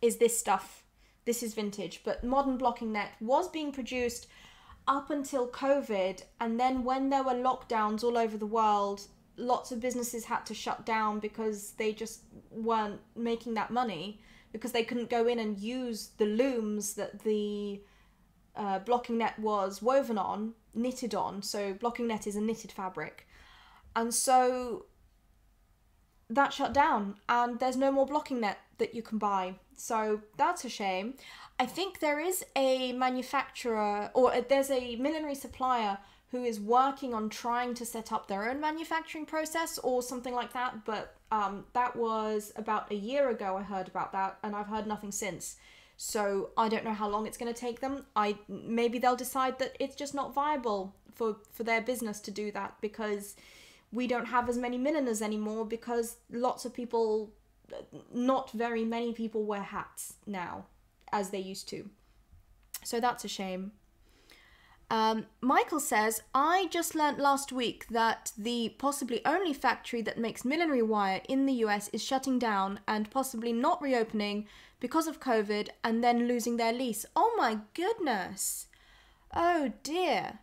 is this stuff. This is vintage, but modern blocking net was being produced up until COVID, and then when there were lockdowns all over the world, lots of businesses had to shut down because they just weren't making that money because they couldn't go in and use the looms that the uh, blocking net was woven on, knitted on. So blocking net is a knitted fabric, and so that shut down, and there's no more blocking net that you can buy. So that's a shame. I think there is a manufacturer or there's a millinery supplier who is working on trying to set up their own manufacturing process or something like that. But um, that was about a year ago. I heard about that, and I've heard nothing since. So I don't know how long it's going to take them. I maybe they'll decide that it's just not viable for for their business to do that because we don't have as many milliners anymore because lots of people, not very many people wear hats now as they used to. So that's a shame. Um, Michael says, I just learnt last week that the possibly only factory that makes millinery wire in the US is shutting down and possibly not reopening because of COVID and then losing their lease. Oh my goodness! Oh dear.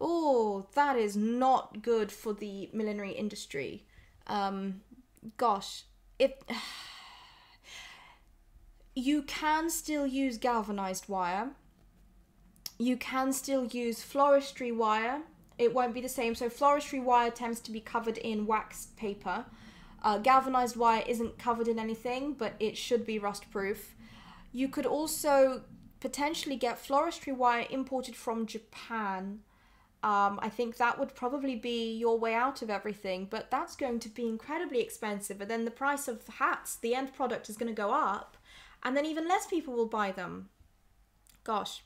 Oh, that is not good for the millinery industry. Um, gosh, if you can still use galvanized wire you can still use floristry wire. It won't be the same. So floristry wire tends to be covered in waxed paper. Uh, galvanized wire isn't covered in anything, but it should be rust proof. You could also potentially get floristry wire imported from Japan. Um, I think that would probably be your way out of everything, but that's going to be incredibly expensive. And then the price of hats, the end product, is going to go up, and then even less people will buy them. Gosh.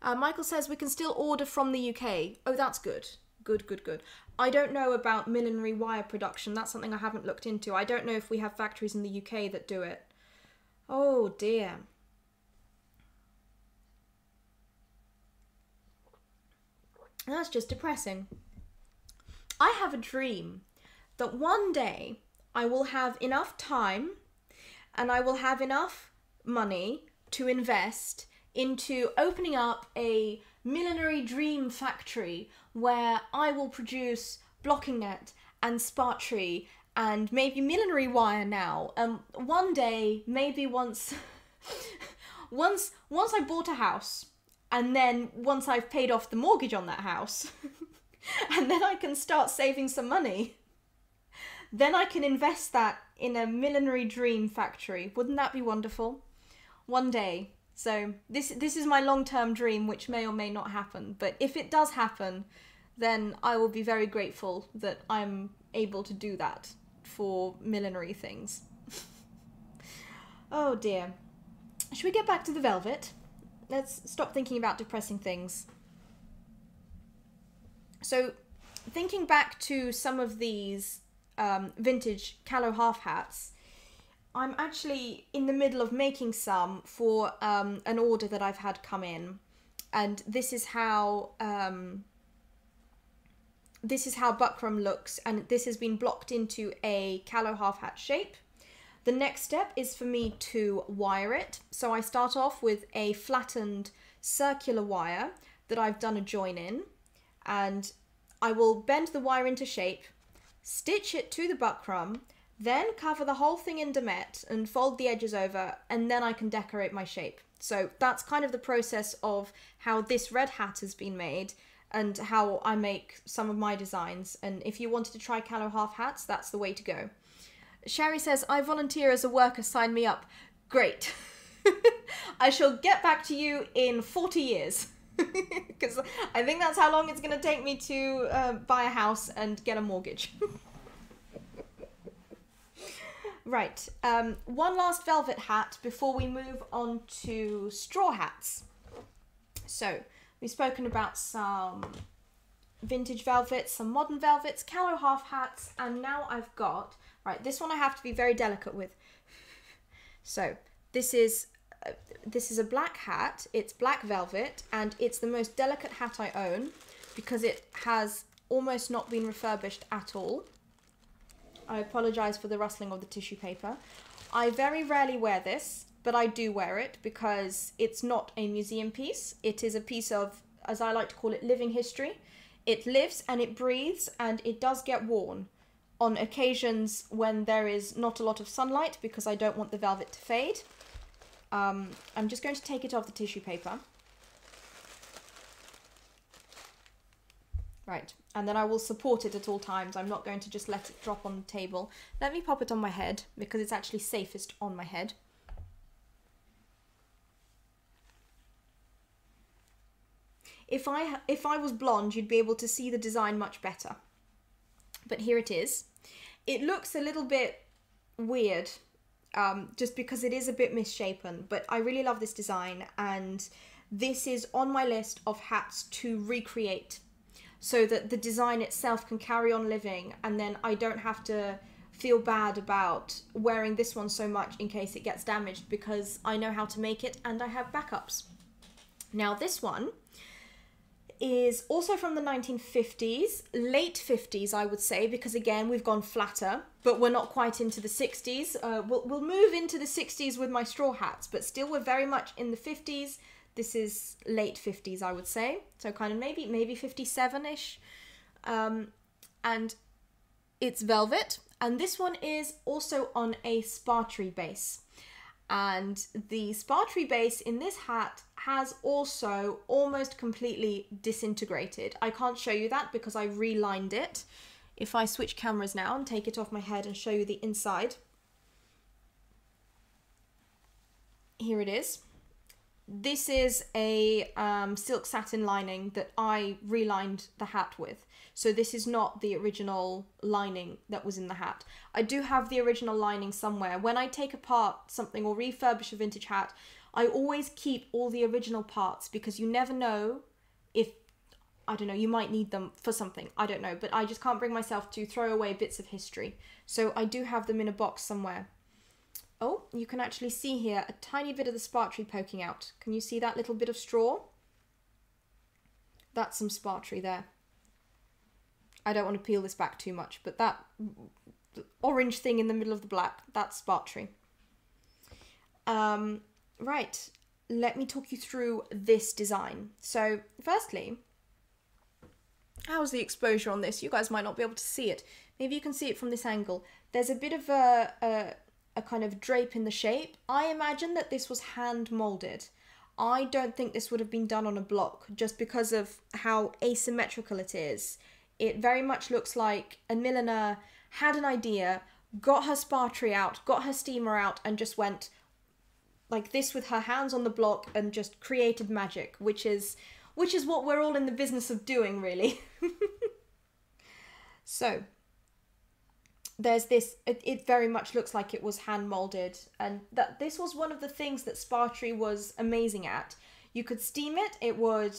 Uh, Michael says we can still order from the UK. Oh, that's good. Good, good, good. I don't know about millinery wire production. That's something I haven't looked into. I don't know if we have factories in the UK that do it. Oh dear. That's just depressing. I have a dream that one day I will have enough time and I will have enough money to invest into opening up a millinery dream factory where I will produce blocking net and sparterie and maybe millinery wire now. Um, one day, maybe once, once, once I bought a house, and then once I've paid off the mortgage on that house, and then I can start saving some money. Then I can invest that in a millinery dream factory. Wouldn't that be wonderful? One day, so this this is my long-term dream which may or may not happen, but if it does happen, then I will be very grateful that I'm able to do that for millinery things. oh dear. Should we get back to the velvet? Let's stop thinking about depressing things. So, thinking back to some of these um, vintage Calot half hats, I'm actually in the middle of making some for um, an order that I've had come in, and this is how um, this is how buckram looks, and this has been blocked into a Calot half hat shape. The next step is for me to wire it. So I start off with a flattened circular wire that I've done a join in, and I will bend the wire into shape, stitch it to the buckram, then cover the whole thing in domette and fold the edges over, and then I can decorate my shape. So that's kind of the process of how this red hat has been made and how I make some of my designs. And if you wanted to try Calot half hats, that's the way to go. Sherry says, I volunteer as a worker, sign me up. Great. I shall get back to you in 40 years. Because I think that's how long it's going to take me to uh, buy a house and get a mortgage. Right, um, one last velvet hat before we move on to straw hats. So, we've spoken about some vintage velvets, some modern velvets, Calot half hats, and now I've got, right, this one I have to be very delicate with. So, this is uh, this is a black hat, it's black velvet, and it's the most delicate hat I own because it has almost not been refurbished at all. I apologise for the rustling of the tissue paper. I very rarely wear this. but I do wear it because it's not a museum piece. It is a piece of, as I like to call it, living history. It lives and it breathes and it does get worn on occasions when there is not a lot of sunlight because I don't want the velvet to fade. Um, I'm just going to take it off the tissue paper. Right, and then I will support it at all times. I'm not going to just let it drop on the table. Let me pop it on my head because it's actually safest on my head. If I if I was blonde, you'd be able to see the design much better. But here it is. It looks a little bit weird um, just because it is a bit misshapen, but I really love this design and this is on my list of hats to recreate so that the design itself can carry on living and then I don't have to feel bad about wearing this one so much in case it gets damaged because I know how to make it and I have backups. Now this one is also from the 1950s, late 50s, I would say, because again, we've gone flatter, but we're not quite into the 60s. Uh, we'll, we'll move into the 60s with my straw hats, but still we're very much in the 50s. This is late 50s, I would say. So kind of maybe, maybe 57-ish. Um, and it's velvet. And this one is also on a sparterie base. And the sparterie base in this hat has also almost completely disintegrated. I can't show you that because I relined it. If I switch cameras now and take it off my head and show you the inside. Here it is. This is a um, silk satin lining that I relined the hat with. So this is not the original lining that was in the hat. I do have the original lining somewhere. When I take apart something or refurbish a vintage hat, I always keep all the original parts because you never know if I don't know, you might need them for something. I don't know, but I just can't bring myself to throw away bits of history. So I do have them in a box somewhere. Oh, you can actually see here a tiny bit of the sparterie poking out. Can you see that little bit of straw? That's some sparterie there. I don't want to peel this back too much, but that orange thing in the middle of the black, that's sparterie. Um, right, let me talk you through this design. So, firstly, how's the exposure on this? You guys might not be able to see it. Maybe you can see it from this angle. There's a bit of a, a, a kind of drape in the shape. I imagine that this was hand molded. I don't think this would have been done on a block just because of how asymmetrical it is it very much looks like a milliner had an idea, got her sparterie out, got her steamer out, and just went like this with her hands on the block and just created magic, which is which is what we're all in the business of doing, really. so there's this it, it, very much looks like it was hand molded and that this was one of the things that sparterie was amazing at you could steam it it would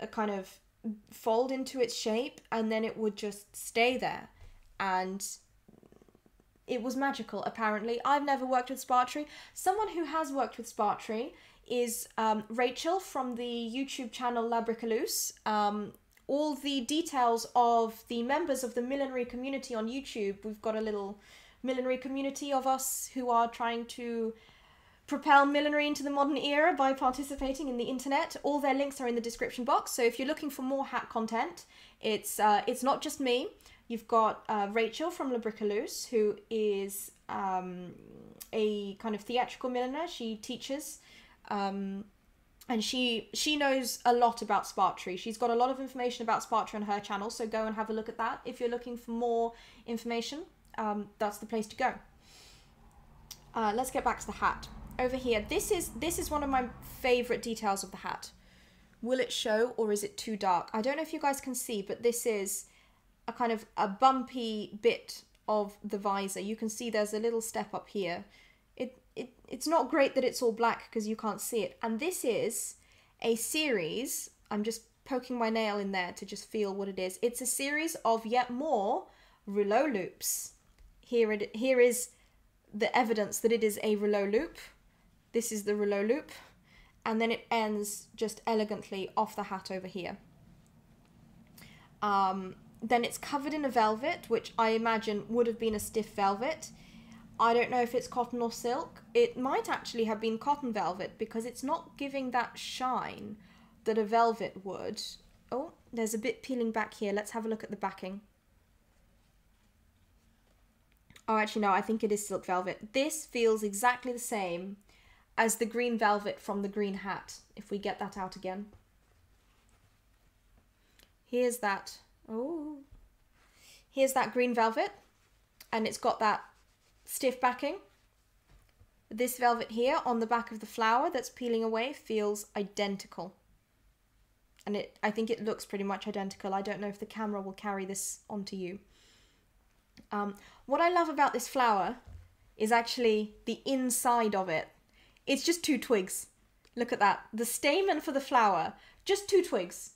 a kind of fold into its shape and then it would just stay there. And it was magical, apparently. I've never worked with sparterie. Someone who has worked with sparterie is um, Rachel from the YouTube channel La Bricoleuse. Um, all the details of the members of the millinery community on YouTube, we've got a little millinery community of us who are trying to propel millinery into the modern era by participating in the internet. All their links are in the description box. So if you're looking for more hat content, it's uh, it's not just me. You've got uh, Rachel from La Bricoleuse, who is um, a kind of theatrical milliner. She teaches. Um, and she she knows a lot about sparterie. She's got a lot of information about sparterie on her channel, so go and have a look at that. If you're looking for more information, um, that's the place to go. Uh, let's get back to the hat over here, this is this is one of my favorite details of the hat. Will it show or is it too dark? I don't know if you guys can see, but this is a kind of a bumpy bit of the visor. You can see there's a little step up here. It, it It's not great that it's all black because you can't see it. And this is a series, I'm just poking my nail in there to just feel what it is. It's a series of yet more rouleau loops. Here, it, here is the evidence that it is a rouleau loop. This is the rouleau loop, and then it ends just elegantly off the hat over here. Um, then it's covered in a velvet, which I imagine would have been a stiff velvet. I don't know if it's cotton or silk. It might actually have been cotton velvet because it's not giving that shine that a velvet would. Oh, there's a bit peeling back here. Let's have a look at the backing. Oh, actually, no, I think it is silk velvet. This feels exactly the same as the green velvet from the green hat, if we get that out again. Here's that. Oh. Here's that green velvet, and it's got that stiff backing. This velvet here on the back of the flower that's peeling away feels identical. And it, I think it looks pretty much identical. I don't know if the camera will carry this onto you. Um, what I love about this flower is actually the inside of it. It's just two twigs. Look at that. The stamen for the flower, just two twigs.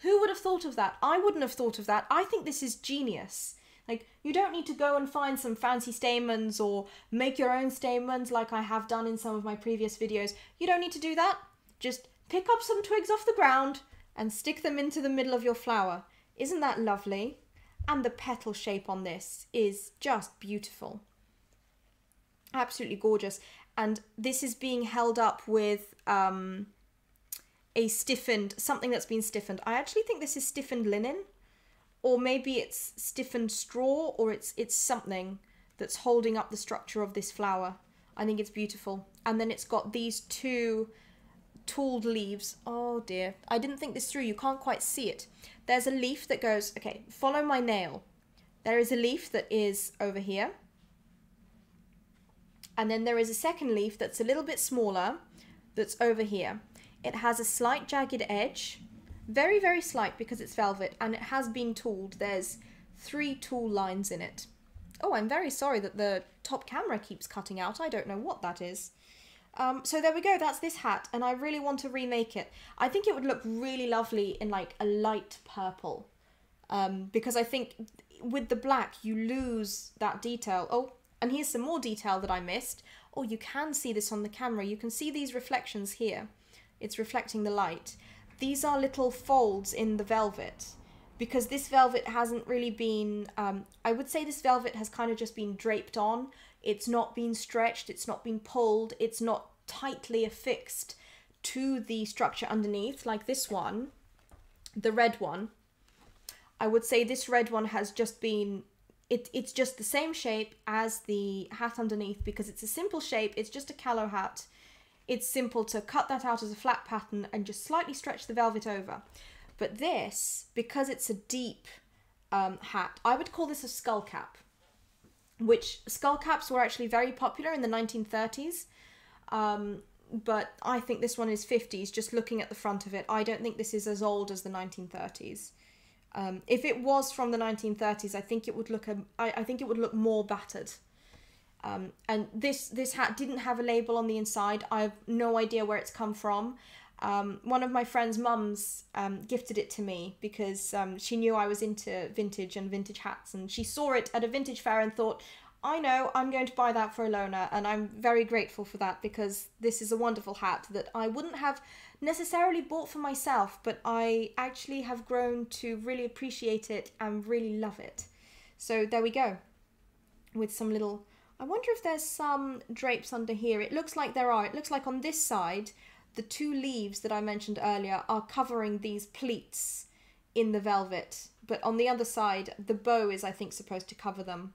Who would have thought of that? I wouldn't have thought of that. I think this is genius. Like, you don't need to go and find some fancy stamens or make your own stamens like I have done in some of my previous videos. You don't need to do that. Just pick up some twigs off the ground and stick them into the middle of your flower. Isn't that lovely? And the petal shape on this is just beautiful. Absolutely gorgeous. And this is being held up with um, a stiffened, something that's been stiffened. I actually think this is stiffened linen, or maybe it's stiffened straw, or it's it's something that's holding up the structure of this flower. I think it's beautiful. And then it's got these two tooled leaves. Oh dear, I didn't think this through. You can't quite see it. There's a leaf that goes, okay, follow my nail. There is a leaf that is over here. And then there is a second leaf that's a little bit smaller that's over here. It has a slight jagged edge, very, very slight because it's velvet, and it has been tooled. There's three tool lines in it. Oh, I'm very sorry that the top camera keeps cutting out. I don't know what that is. Um, so there we go, that's this hat, and I really want to remake it. I think it would look really lovely in like a light purple, um, because I think with the black you lose that detail. Oh, and here's some more detail that I missed. Oh, you can see this on the camera. You can see these reflections here it's reflecting the light. These are little folds in the velvet because this velvet hasn't really been, um, I would say this velvet has kind of just been draped on. It's not been stretched, it's not been pulled, it's not tightly affixed to the structure underneath like this one, the red one. I would say this red one has just been it, it's just the same shape as the hat underneath because it's a simple shape. It's just a calot hat it's simple to cut that out as a flat pattern and just slightly stretch the velvet over. But this, because it's a deep um, hat, I would call this a skull cap, which skull caps were actually very popular in the 1930s. Um, but I think this one is 50s, just looking at the front of it. I don't think this is as old as the 1930s. Um, if it was from the 1930s, I think it would look a, I, I think it would look more battered. Um, and this this hat didn't have a label on the inside. I have no idea where it's come from. Um, one of my friend's mums um, gifted it to me because um, she knew I was into vintage and vintage hats, and she saw it at a vintage fair and thought, "I know, I'm going to buy that for Ilona," and I'm very grateful for that because this is a wonderful hat that I wouldn't have necessarily bought for myself, but I actually have grown to really appreciate it and really love it. So there we go, with some little I wonder if there's some drapes under here. It looks like there are. It looks like on this side, the two leaves that I mentioned earlier are covering these pleats in the velvet. But on the other side, the bow is, I think, supposed to cover them.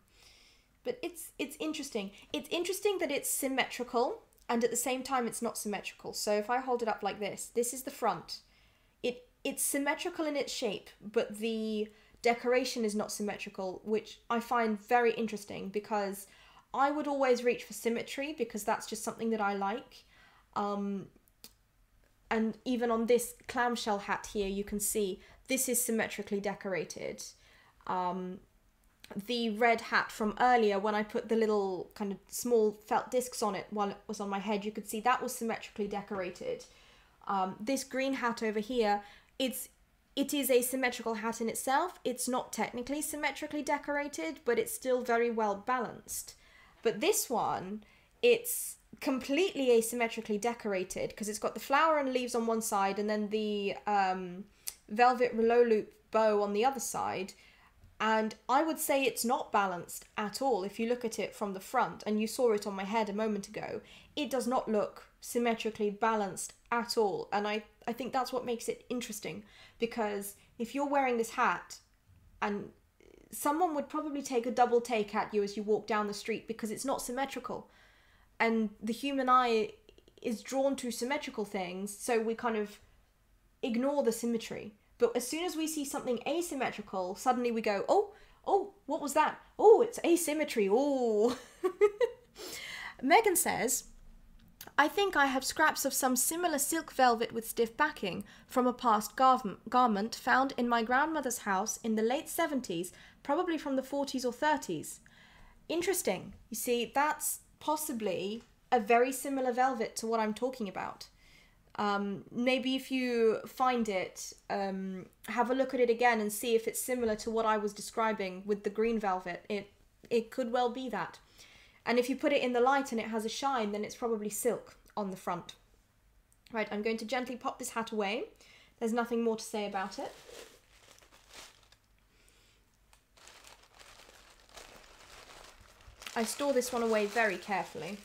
But it's it's interesting. It's interesting that it's symmetrical and at the same time it's not symmetrical. So if I hold it up like this, this is the front. It it's symmetrical in its shape, but the decoration is not symmetrical, which I find very interesting because I would always reach for symmetry because that's just something that I like. Um, and even on this clamshell hat here, you can see this is symmetrically decorated. Um, the red hat from earlier, when I put the little kind of small felt discs on it while it was on my head, you could see that was symmetrically decorated. Um, this green hat over here, it's it is a symmetrical hat in itself. It's not technically symmetrically decorated, but it's still very well balanced. But this one, it's completely asymmetrically decorated because it's got the flower and leaves on one side and then the um, velvet rouleau loop bow on the other side. And I would say it's not balanced at all. If you look at it from the front, and you saw it on my head a moment ago, it does not look symmetrically balanced at all. And I, I think that's what makes it interesting because if you're wearing this hat and someone would probably take a double take at you as you walk down the street because it's not symmetrical. And the human eye is drawn to symmetrical things, so we kind of ignore the symmetry. But as soon as we see something asymmetrical, suddenly we go, oh, oh, what was that? Oh, it's asymmetry. Oh. Megan says, I think I have scraps of some similar silk velvet with stiff backing from a past gar- garment found in my grandmother's house in the late 70s, probably from the 40s or 30s. Interesting. You see, that's possibly a very similar velvet to what I'm talking about. Um, maybe if you find it, um, have a look at it again and see if it's similar to what I was describing with the green velvet. It it could well be that. And if you put it in the light and it has a shine, then it's probably silk on the front. Right, I'm going to gently pop this hat away. There's nothing more to say about it. I store this one away very carefully.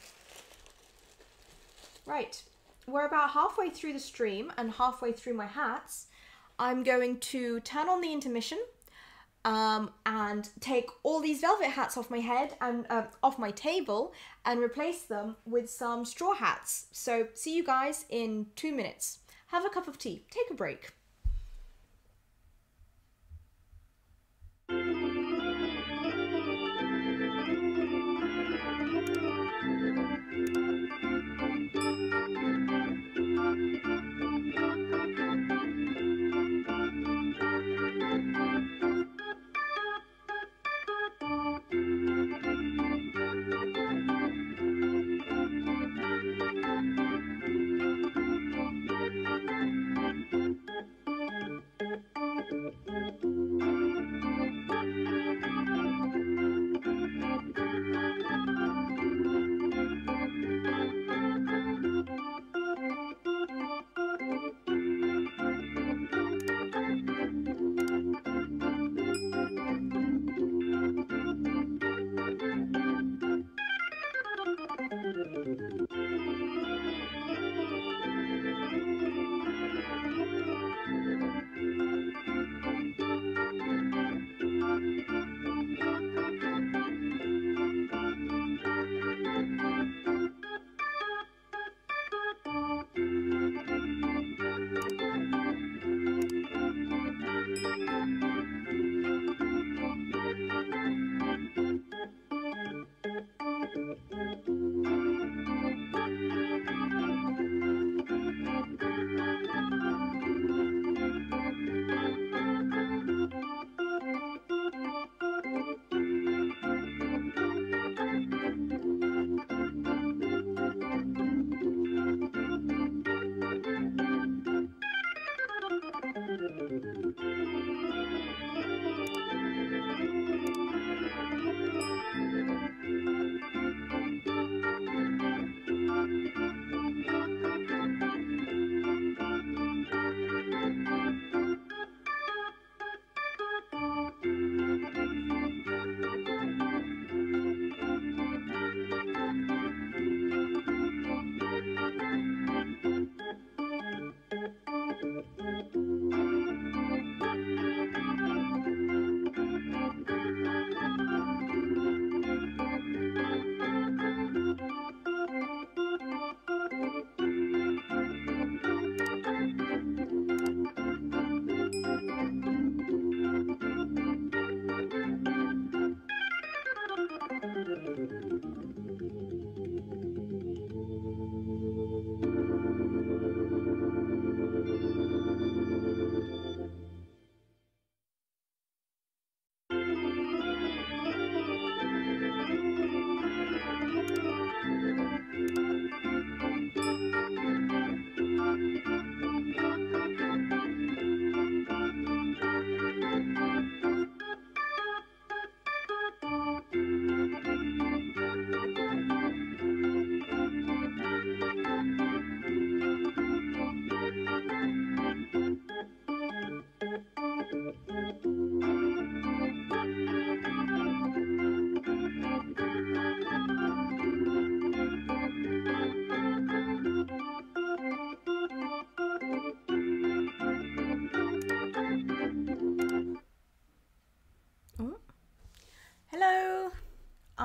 Right, we're about halfway through the stream and halfway through my hats. I'm going to turn on the intermission um, and take all these velvet hats off my head and uh, off my table and replace them with some straw hats. So see you guys in two minutes. Have a cup of tea, take a break.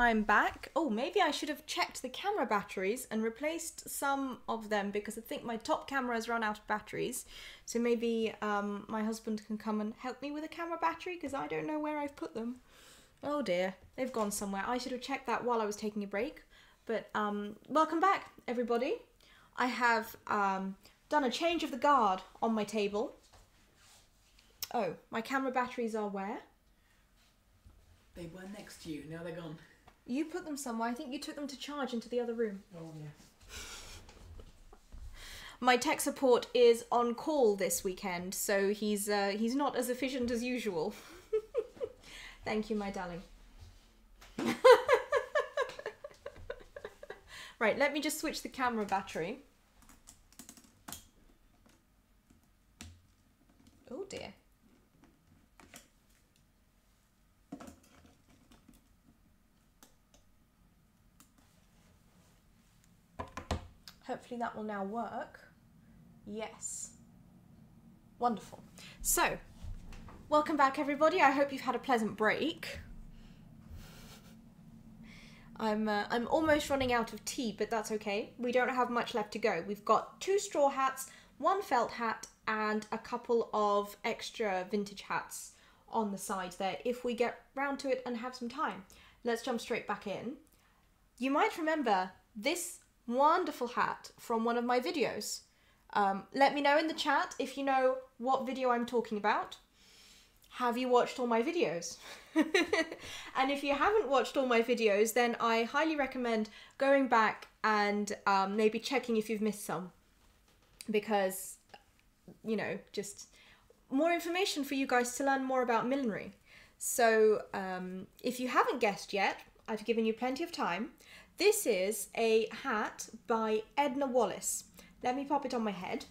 I'm back. Oh, maybe I should have checked the camera batteries and replaced some of them because I think my top camera has run out of batteries. So maybe um, my husband can come and help me with a camera battery because I don't know where I've put them. Oh dear, they've gone somewhere. I should have checked that while I was taking a break. But um, welcome back, everybody. I have um, done a change of the guard on my table. Oh, my camera batteries are where? They were next to you. Now they're gone. You put them somewhere. I think you took them to charge into the other room. Oh yeah. My tech support is on call this weekend, so he's uh, he's not as efficient as usual. Thank you, my darling. right, let me just switch the camera battery. Oh dear. Hopefully that will now work. Yes. Wonderful. So, welcome back everybody. I hope you've had a pleasant break. I'm uh, I'm almost running out of tea, but that's okay. We don't have much left to go. We've got two straw hats, one felt hat, and a couple of extra vintage hats on the side there if we get round to it and have some time. Let's jump straight back in. You might remember this wonderful hat from one of my videos. Um, let me know in the chat if you know what video I'm talking about. Have you watched all my videos? and if you haven't watched all my videos, then I highly recommend going back and um, maybe checking if you've missed some. Because, you know, just more information for you guys to learn more about millinery. So, um, if you haven't guessed yet, I've given you plenty of time. This is a hat by Edna Wallace. Let me pop it on my head.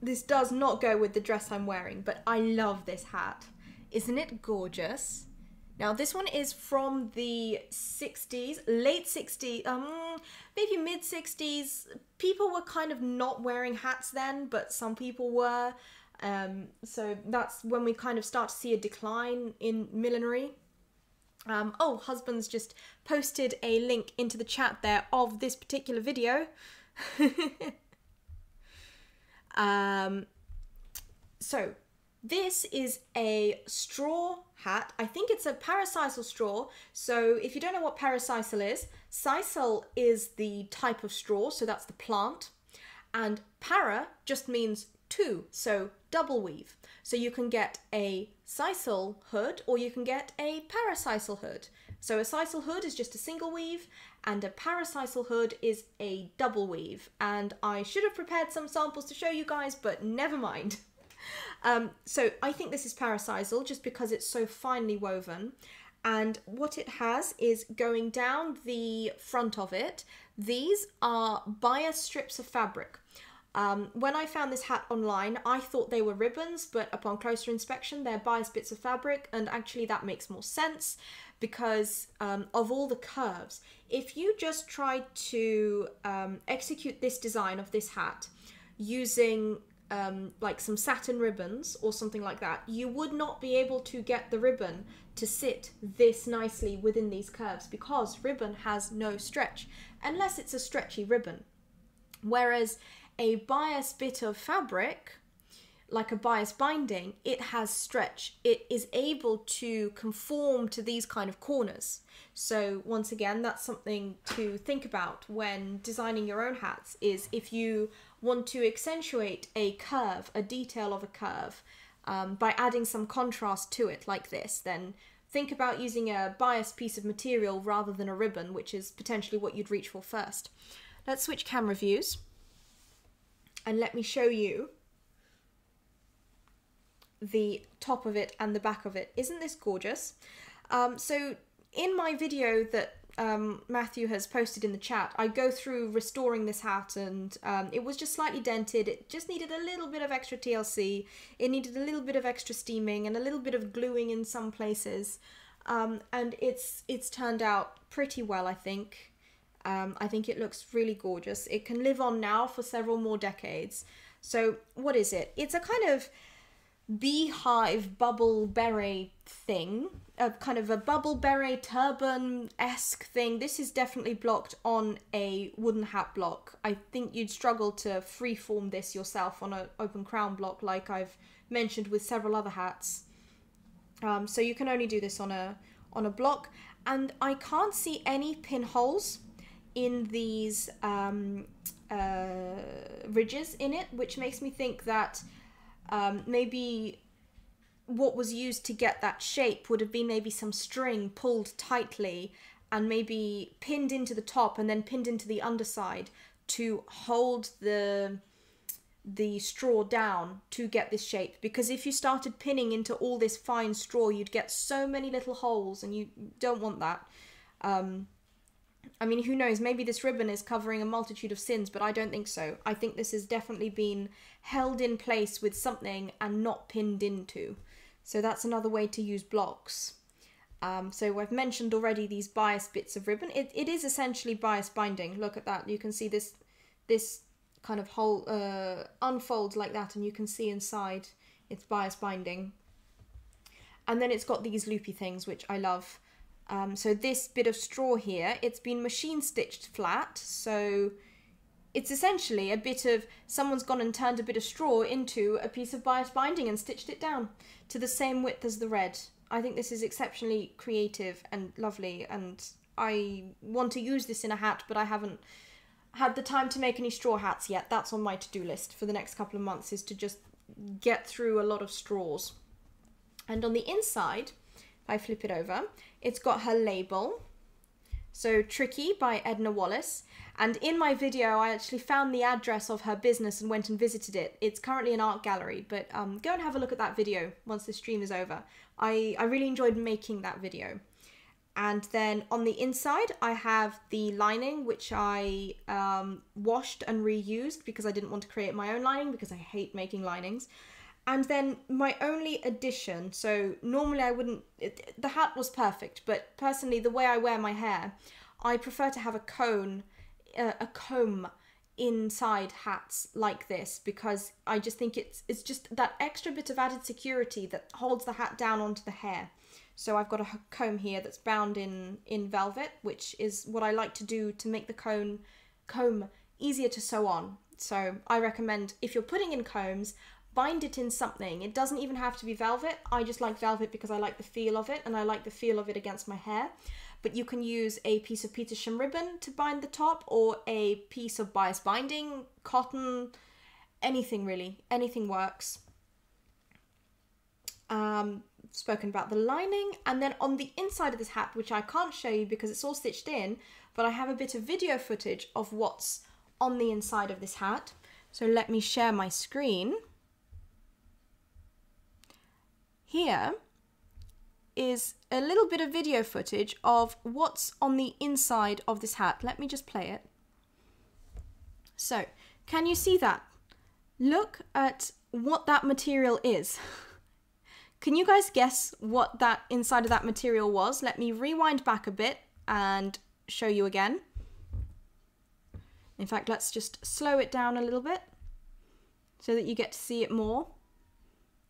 This does not go with the dress I'm wearing, but I love this hat. Isn't it gorgeous? Now this one is from the 60s, late 60s, um, maybe mid 60s. People were kind of not wearing hats then, but some people were. Um, so that's when we kind of start to see a decline in millinery. Um, oh, husband's just posted a link into the chat there of this particular video. um, so, this is a straw hat. I think it's a parasisal straw. So, if you don't know what parasisal is, sisal is the type of straw, so that's the plant. And para just means two, so double weave. So you can get a sisal hood or you can get a parasisal hood. So a sisal hood is just a single weave and a parasisal hood is a double weave. And I should have prepared some samples to show you guys, but never mind. Um, so I think this is parasisal just because it's so finely woven. And what it has is going down the front of it, these are bias strips of fabric. Um, when I found this hat online, I thought they were ribbons, but upon closer inspection, they're bias bits of fabric, and actually that makes more sense because um, of all the curves. If you just tried to um, execute this design of this hat using um, like some satin ribbons or something like that, you would not be able to get the ribbon to sit this nicely within these curves because ribbon has no stretch unless it's a stretchy ribbon. Whereas a bias bit of fabric, like a bias binding, it has stretch. It is able to conform to these kind of corners. So once again, that's something to think about when designing your own hats is if you want to accentuate a curve, a detail of a curve, um, by adding some contrast to it like this, then think about using a bias piece of material rather than a ribbon, which is potentially what you'd reach for first. Let's switch camera views and let me show you the top of it and the back of it. Isn't this gorgeous? Um, so in my video that um, Matthew has posted in the chat, I go through restoring this hat and um, it was just slightly dented. It just needed a little bit of extra TLC. It needed a little bit of extra steaming and a little bit of gluing in some places. Um, and it's it's turned out pretty well, I think. Um, I think it looks really gorgeous. It can live on now for several more decades. So, what is it? It's a kind of beehive bubble beret thing, a kind of a bubble beret turban esque thing. This is definitely blocked on a wooden hat block. I think you'd struggle to freeform this yourself on an open crown block, like I've mentioned with several other hats. Um, so you can only do this on a on a block, and I can't see any pinholes in these um, uh, ridges in it, which makes me think that um, maybe what was used to get that shape would have been maybe some string pulled tightly and maybe pinned into the top and then pinned into the underside to hold the the straw down to get this shape. Because if you started pinning into all this fine straw you'd get so many little holes and you don't want that. Um, I mean, who knows? Maybe this ribbon is covering a multitude of sins, but I don't think so. I think this has definitely been held in place with something and not pinned into. So that's another way to use blocks. Um, so I've mentioned already these bias bits of ribbon. It, it is essentially bias binding. Look at that. You can see this this kind of whole uh, unfolds like that, and you can see inside it's bias binding. And then it's got these loopy things, which I love. Um, so this bit of straw here, it's been machine stitched flat. So it's essentially a bit of someone's gone and turned a bit of straw into a piece of bias binding and stitched it down to the same width as the red. I think this is exceptionally creative and lovely, and I want to use this in a hat, but I haven't had the time to make any straw hats yet. That's on my to do list for the next couple of months, is to just get through a lot of straws. And on the inside, if I flip it over, it's got her label. So Tricky by Edna Wallace. And in my video, I actually found the address of her business and went and visited it. It's currently an art gallery, but um, go and have a look at that video once the stream is over. I, I really enjoyed making that video. And then on the inside, I have the lining, which I um, washed and reused because I didn't want to create my own lining because I hate making linings. And then my only addition, so normally I wouldn't, it, the hat was perfect, but personally, the way I wear my hair, I prefer to have a cone, uh, a comb inside hats like this because I just think it's it's just that extra bit of added security that holds the hat down onto the hair. So I've got a comb here that's bound in in velvet, which is what I like to do to make the cone comb easier to sew on. So I recommend if you're putting in combs, bind it in something. It doesn't even have to be velvet. I just like velvet because I like the feel of it and I like the feel of it against my hair. But you can use a piece of Petersham ribbon to bind the top or a piece of bias binding, cotton, anything really. Anything works. Um, spoken about the lining and then on the inside of this hat which I can't show you because it's all stitched in but I have a bit of video footage of what's on the inside of this hat so let me share my screen here is a little bit of video footage of what's on the inside of this hat. Let me just play it. So, can you see that? Look at what that material is. Can you guys guess what that inside of that material was? Let me rewind back a bit and show you again. In fact, let's just slow it down a little bit so that you get to see it more.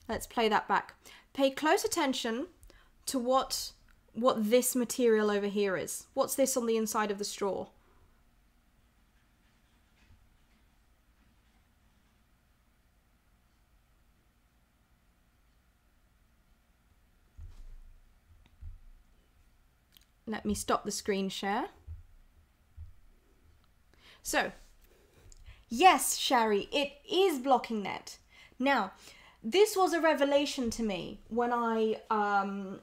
Let's play that back pay close attention to what what this material over here is. What's this on the inside of the straw? Let me stop the screen share. So, yes, Shari, it is blocking net. Now, this was a revelation to me when I um,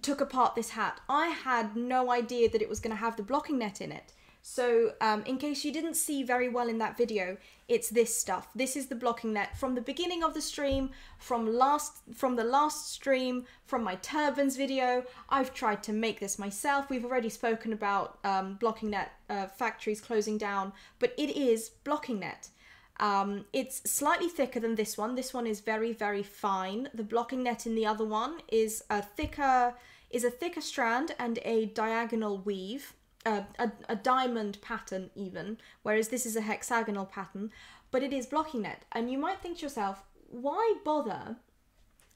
took apart this hat. I had no idea that it was going to have the blocking net in it. So, um, in case you didn't see very well in that video, it's this stuff. This is the blocking net from the beginning of the stream, from last from the last stream, from my turbans video. I've tried to make this myself. We've already spoken about um, blocking net uh, factories closing down, but it is blocking net. Um, it's slightly thicker than this one. This one is very, very fine. The blocking net in the other one is a thicker is a thicker strand and a diagonal weave, uh, a, a diamond pattern even, whereas this is a hexagonal pattern, but it is blocking net. And you might think to yourself, why bother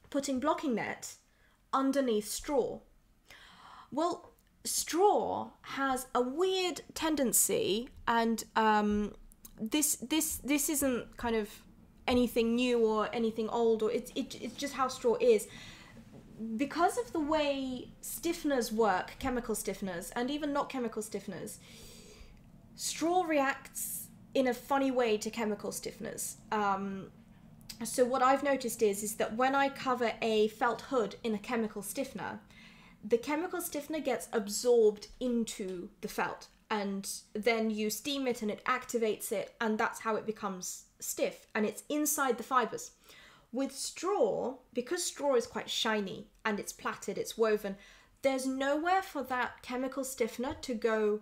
putting blocking net underneath straw. Well, straw has a weird tendency, and um, this this this isn't kind of anything new or anything old, or it's it, it's just how straw is. Because of the way stiffeners work, chemical stiffeners, and even not chemical stiffeners, straw reacts in a funny way to chemical stiffeners. Um, so what I've noticed is is that when I cover a felt hood in a chemical stiffener, the chemical stiffener gets absorbed into the felt and then you steam it and it activates it and that's how it becomes stiff and it's inside the fibers. With straw, because straw is quite shiny and it's plaited, it's woven, there's nowhere for that chemical stiffener to go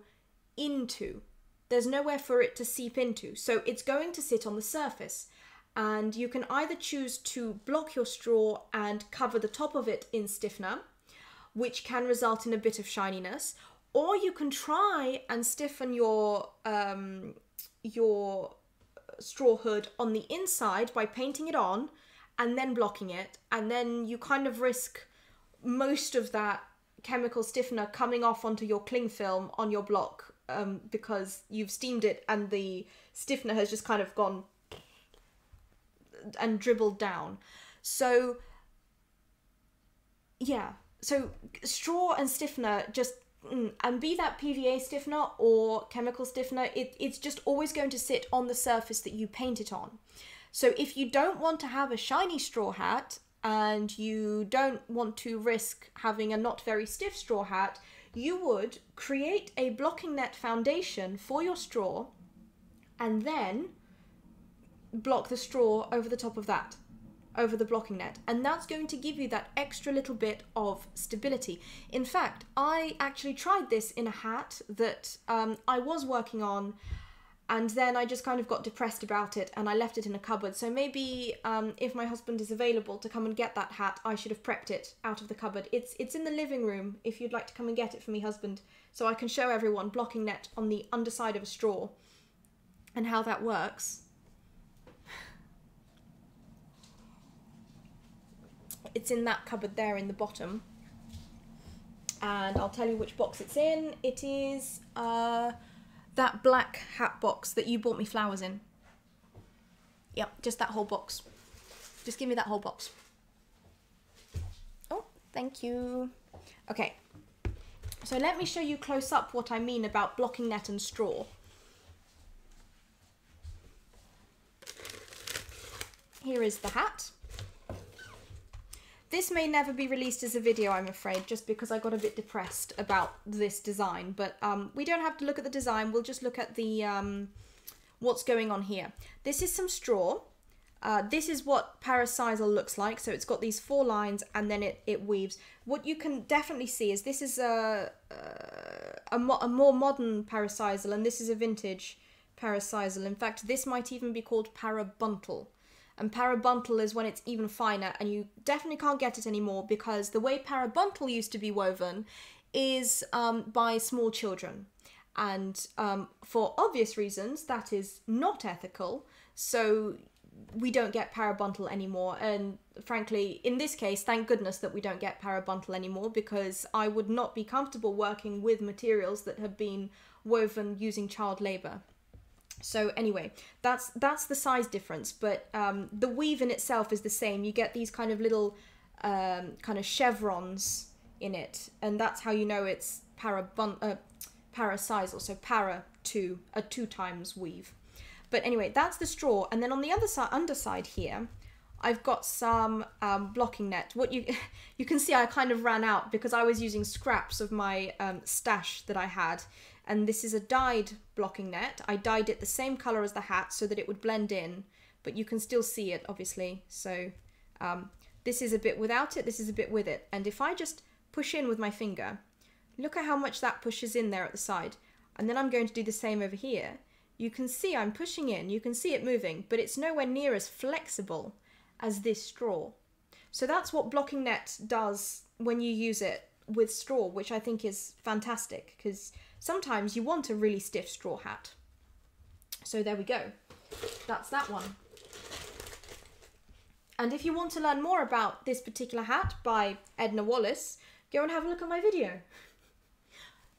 into. There's nowhere for it to seep into. So it's going to sit on the surface. And you can either choose to block your straw and cover the top of it in stiffener, which can result in a bit of shininess, or you can try and stiffen your um, your straw hood on the inside by painting it on and then blocking it, and then you kind of risk most of that chemical stiffener coming off onto your cling film on your block um, because you've steamed it and the stiffener has just kind of gone and dribbled down. So yeah, so straw and stiffener just Mm, and be that PVA stiffener or chemical stiffener, it, it's just always going to sit on the surface that you paint it on. So if you don't want to have a shiny straw hat and you don't want to risk having a not very stiff straw hat, you would create a blocking net foundation for your straw and then block the straw over the top of that over the blocking net and that's going to give you that extra little bit of stability. In fact i actually tried this in a hat that um, i was working on and then i just kind of got depressed about it and i left it in a cupboard. So maybe um, if my husband is available to come and get that hat i should have prepped it out of the cupboard. It's it's in the living room if you'd like to come and get it for me husband so i can show everyone blocking net on the underside of a straw and how that works it's in that cupboard there in the bottom. And I'll tell you which box it's in. It is uh, that black hat box that you bought me flowers in. Yep, just that whole box. Just give me that whole box. Oh, thank you. Okay, so let me show you close up what I mean about blocking net and straw. Here is the hat. This may never be released as a video, I'm afraid, just because I got a bit depressed about this design. But um, we don't have to look at the design, we'll just look at the um, what's going on here. This is some straw. Uh, this is what parasisal looks like. So it's got these four lines and then it, it weaves. What you can definitely see is this is a, a, mo a more modern parasisal and this is a vintage parasisal. In fact, this might even be called parabuntal and parabuntal is when it's even finer and you definitely can't get it anymore because the way parabuntal used to be woven is um, by small children. And um, for obvious reasons that is not ethical so we don't get parabuntal anymore. And frankly in this case thank goodness that we don't get parabuntal anymore because i would not be comfortable working with materials that have been woven using child labor so anyway, that's that's the size difference, but um, the weave in itself is the same. You get these kind of little um, kind of chevrons in it, and that's how you know it's parabun uh, parasisal. So para two a two times weave. But anyway, that's the straw, and then on the other side underside here, I've got some um, blocking net. What you you can see, I kind of ran out because I was using scraps of my um, stash that I had and this is a dyed blocking net. I dyed it the same color as the hat so that it would blend in, but you can still see it obviously. So um, this is a bit without it, this is a bit with it. And if I just push in with my finger, look at how much that pushes in there at the side. And then I'm going to do the same over here. You can see I'm pushing in, you can see it moving, but it's nowhere near as flexible as this straw. So that's what blocking net does when you use it with straw, which I think is fantastic because Sometimes you want a really stiff straw hat. So there we go. That's that one. And if you want to learn more about this particular hat by Edna Wallace, go and have a look at my video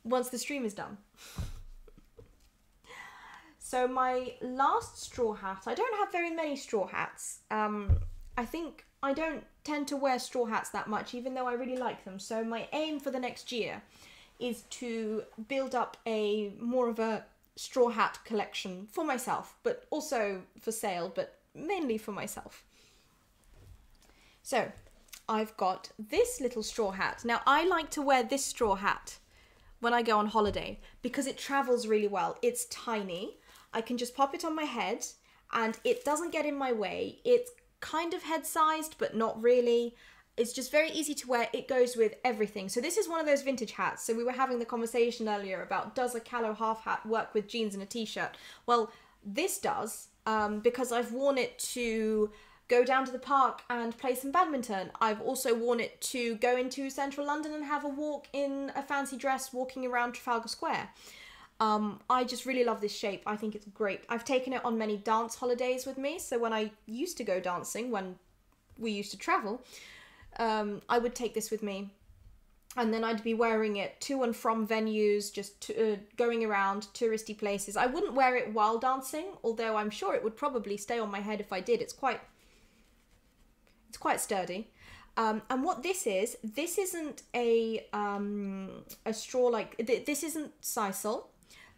once the stream is done. so my last straw hat, I don't have very many straw hats. Um, I think I don't tend to wear straw hats that much, even though I really like them. So my aim for the next year is to build up a more of a straw hat collection for myself, but also for sale, but mainly for myself. So I've got this little straw hat. Now I like to wear this straw hat when I go on holiday because it travels really well. It's tiny. I can just pop it on my head and it doesn't get in my way. It's kind of head sized, but not really. It's just very easy to wear. It goes with everything. So this is one of those vintage hats. So we were having the conversation earlier about does a calot half hat work with jeans and a t-shirt? Well, this does um, because I've worn it to go down to the park and play some badminton. I've also worn it to go into central London and have a walk in a fancy dress walking around Trafalgar Square. Um, I just really love this shape. I think it's great. I've taken it on many dance holidays with me. So when I used to go dancing, when we used to travel, um, I would take this with me. And then I'd be wearing it to and from venues, just to, uh, going around touristy places. I wouldn't wear it while dancing, although I'm sure it would probably stay on my head if I did. It's quite it's quite sturdy. Um, and what this is, this isn't a um, a straw like th- this isn't sisal.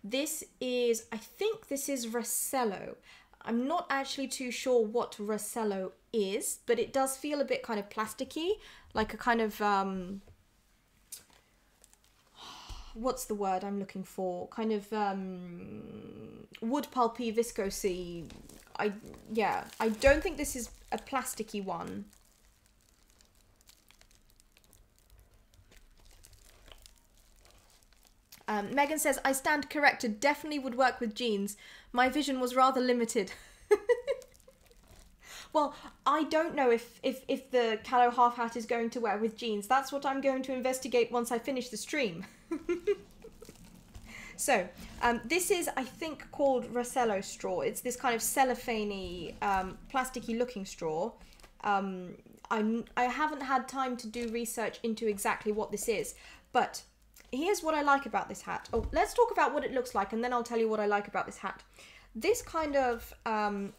This is, I think, this is Racello. I'm not actually too sure what Racello is, but it does feel a bit kind of plasticky, like a kind of um, what's the word I'm looking for? Kind of um, wood pulpy, viscosy. I yeah, I don't think this is a plasticky one. Um, Megan says, I stand corrected, definitely would work with jeans. My vision was rather limited. well, I don't know if, if, if the calot half hat is going to wear with jeans. That's what I'm going to investigate once I finish the stream. so, um, this is, I think, called Racello straw. It's this kind of cellophane um, plasticky looking straw. Um, I'm, I haven't had time to do research into exactly what this is, but here's what I like about this hat. Oh, let's talk about what it looks like, and then I'll tell you what I like about this hat. This kind of um,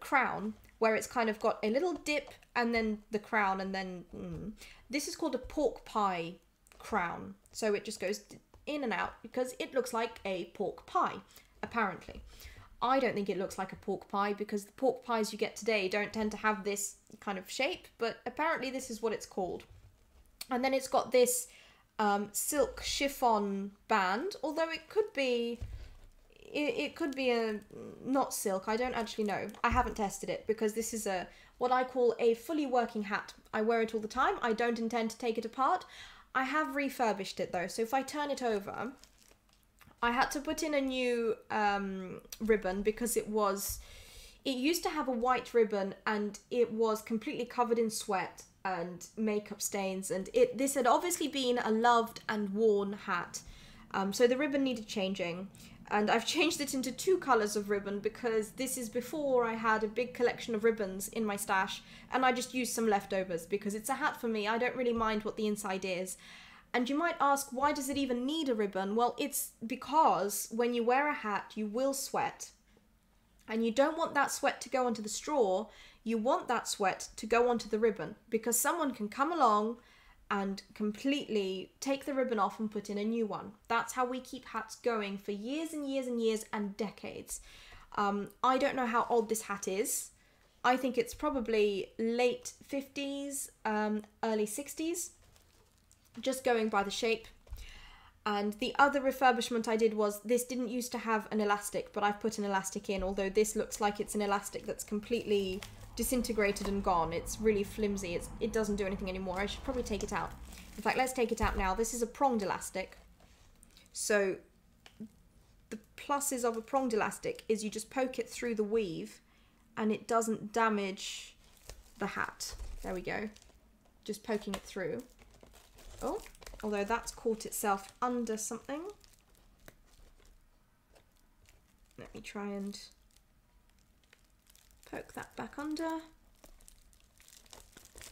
crown, where it's kind of got a little dip and then the crown, and then mm, this is called a pork pie crown. So it just goes in and out because it looks like a pork pie, apparently. I don't think it looks like a pork pie because the pork pies you get today don't tend to have this kind of shape, but apparently this is what it's called. And then it's got this um, silk chiffon band, although it could be it, it could be a not silk. I don't actually know. I haven't tested it because this is a what I call a fully working hat. I wear it all the time. I don't intend to take it apart. I have refurbished it though, so if I turn it over, I had to put in a new um, ribbon because it was it used to have a white ribbon and it was completely covered in sweat and makeup stains and it this had obviously been a loved and worn hat um, so the ribbon needed changing and I've changed it into two colors of ribbon because this is before I had a big collection of ribbons in my stash and I just used some leftovers because it's a hat for me. I don't really mind what the inside is. And you might ask why does it even need a ribbon? Well it's because when you wear a hat you will sweat. And you don't want that sweat to go onto the straw. You want that sweat to go onto the ribbon because someone can come along and completely take the ribbon off and put in a new one. That's how we keep hats going for years and years and years and decades. Um, I don't know how old this hat is. I think it's probably late 50s, um, early 60s, just going by the shape. And the other refurbishment I did was this didn't used to have an elastic, but I've put an elastic in, although this looks like it's an elastic that's completely disintegrated and gone. It's really flimsy. It's, it doesn't do anything anymore. I should probably take it out. In fact, let's take it out now. This is a pronged elastic. So the pluses of a pronged elastic is you just poke it through the weave and it doesn't damage the hat. There we go. Just poking it through. Oh, although that's caught itself under something. Let me try and poke that back under.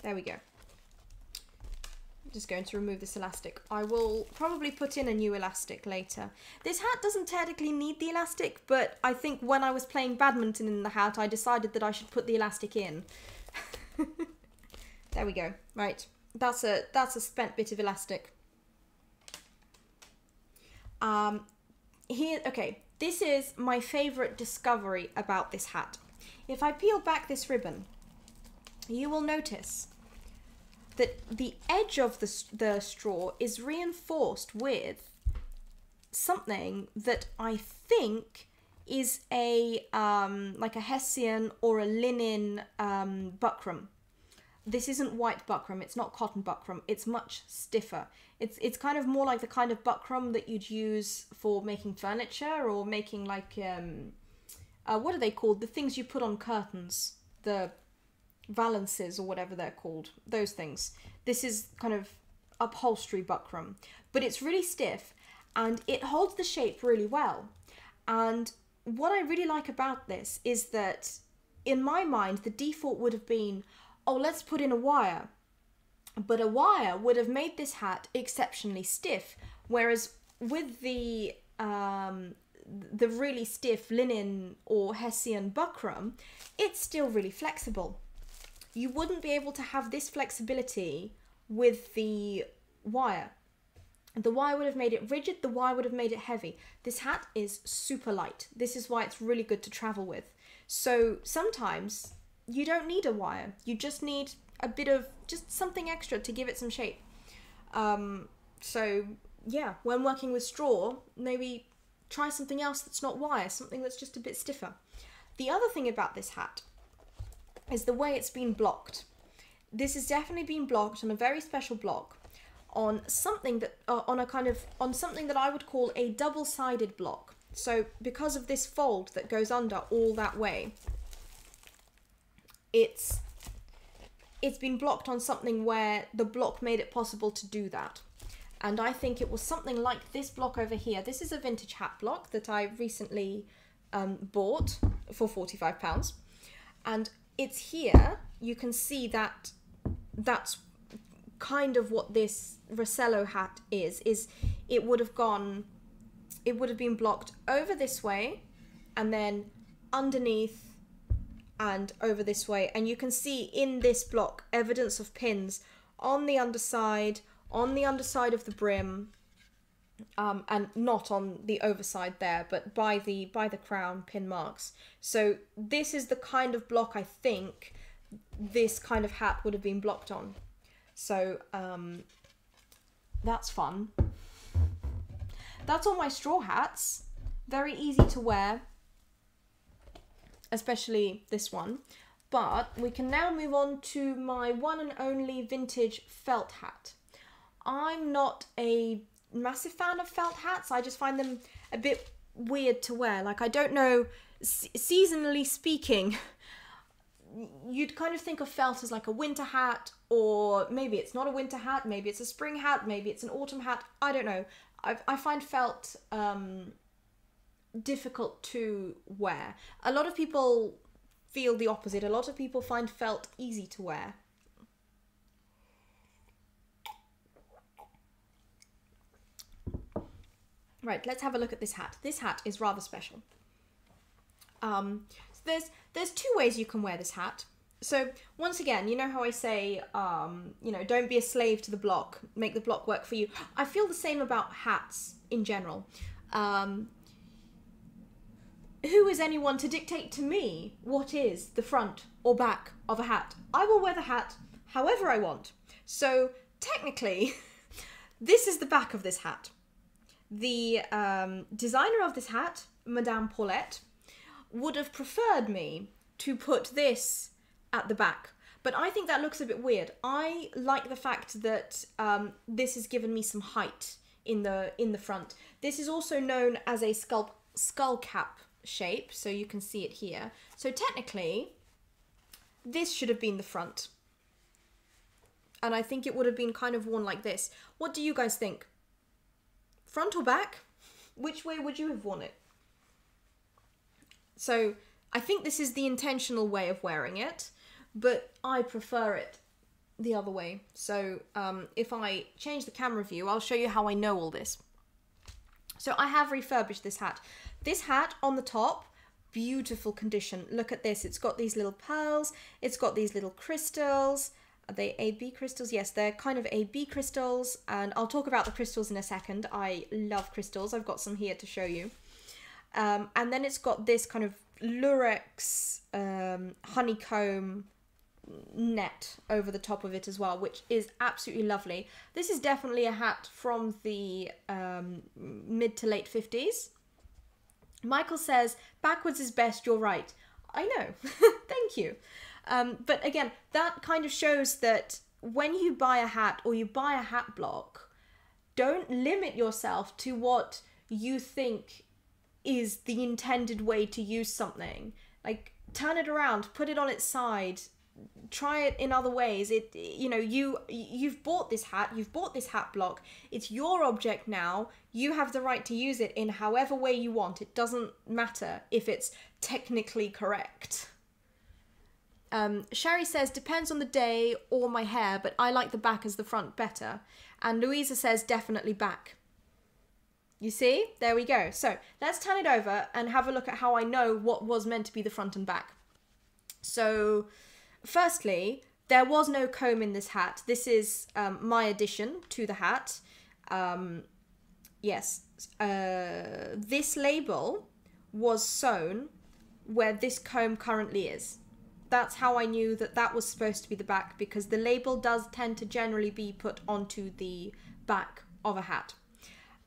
There we go. I'm just going to remove this elastic. I will probably put in a new elastic later. This hat doesn't technically need the elastic, but I think when I was playing badminton in the hat, I decided that I should put the elastic in. there we go. Right. That's a that's a spent bit of elastic. Um here okay, this is my favorite discovery about this hat. If I peel back this ribbon, you will notice that the edge of the, the straw is reinforced with something that I think is a um, like a hessian or a linen um, buckram. This isn't white buckram. It's not cotton buckram. It's much stiffer. It's it's kind of more like the kind of buckram that you'd use for making furniture or making like um, uh, what are they called? The things you put on curtains. The valances or whatever they're called, those things. This is kind of upholstery buckram, but it's really stiff and it holds the shape really well. And what I really like about this is that in my mind, the default would have been, oh, let's put in a wire. But a wire would have made this hat exceptionally stiff, whereas with the um, the really stiff linen or hessian buckram, it's still really flexible you wouldn't be able to have this flexibility with the wire. The wire would have made it rigid, the wire would have made it heavy. This hat is super light. This is why it's really good to travel with. So sometimes you don't need a wire, you just need a bit of just something extra to give it some shape. Um, so yeah, when working with straw, maybe try something else that's not wire, something that's just a bit stiffer. The other thing about this hat is the way it's been blocked. This has definitely been blocked on a very special block on something that uh, on a kind of on something that I would call a double-sided block. So because of this fold that goes under all that way, it's it's been blocked on something where the block made it possible to do that. And I think it was something like this block over here. This is a vintage hat block that I recently um, bought for £45. And it's here, you can see that that's kind of what this Racello hat is, is it would have gone, it would have been blocked over this way and then underneath and over this way. And you can see in this block evidence of pins on the underside, on the underside of the brim, um, and not on the overside there, but by the by the crown pin marks. So this is the kind of block I think this kind of hat would have been blocked on. So um, that's fun. That's all my straw hats. Very easy to wear, especially this one. But we can now move on to my one and only vintage felt hat. I'm not a massive fan of felt hats. I just find them a bit weird to wear. Like I don't know, seasonally speaking, you'd kind of think of felt as like a winter hat, or maybe it's not a winter hat. Maybe it's a spring hat. Maybe it's an autumn hat. I don't know. I I find felt um, difficult to wear. A lot of people feel the opposite. A lot of people find felt easy to wear. Right, let's have a look at this hat. This hat is rather special. Um, so there's there's two ways you can wear this hat. So once again, you know how I say, um, you know, don't be a slave to the block. Make the block work for you. I feel the same about hats in general. Um, who is anyone to dictate to me what is the front or back of a hat? I will wear the hat however I want. So technically, this is the back of this hat the um, designer of this hat, Madame Paulette, would have preferred me to put this at the back. But I think that looks a bit weird. I like the fact that um, this has given me some height in the in the front. This is also known as a skull skull cap shape, so you can see it here. So technically, this should have been the front. And I think it would have been kind of worn like this. What do you guys think? Front or back? Which way would you have worn it? So I think this is the intentional way of wearing it, but I prefer it the other way. So um, if I change the camera view, I'll show you how I know all this. So I have refurbished this hat. This hat on the top, beautiful condition. Look at this. It's got these little pearls. It's got these little crystals. Are they AB crystals? Yes, they're kind of AB crystals. And I'll talk about the crystals in a second. I love crystals. I've got some here to show you. Um, and then it's got this kind of lurex um, honeycomb net over the top of it as well, which is absolutely lovely. This is definitely a hat from the um, mid to late 50s. Michael says, backwards is best, you're right. I know. Thank you. Um, but again, that kind of shows that when you buy a hat or you buy a hat block, don't limit yourself to what you think is the intended way to use something. Like, turn it around, put it on its side, try it in other ways. It you know you you've bought this hat you've bought this hat block. It's your object now. You have the right to use it in however way you want. It doesn't matter if it's technically correct um, Sherry says depends on the day or my hair but I like the back as the front better and Louisa says definitely back you see there we go so let's turn it over and have a look at how I know what was meant to be the front and back so firstly, there was no comb in this hat. This is um, my addition to the hat. Um, yes, uh, this label was sewn where this comb currently is. That's how I knew that that was supposed to be the back because the label does tend to generally be put onto the back of a hat.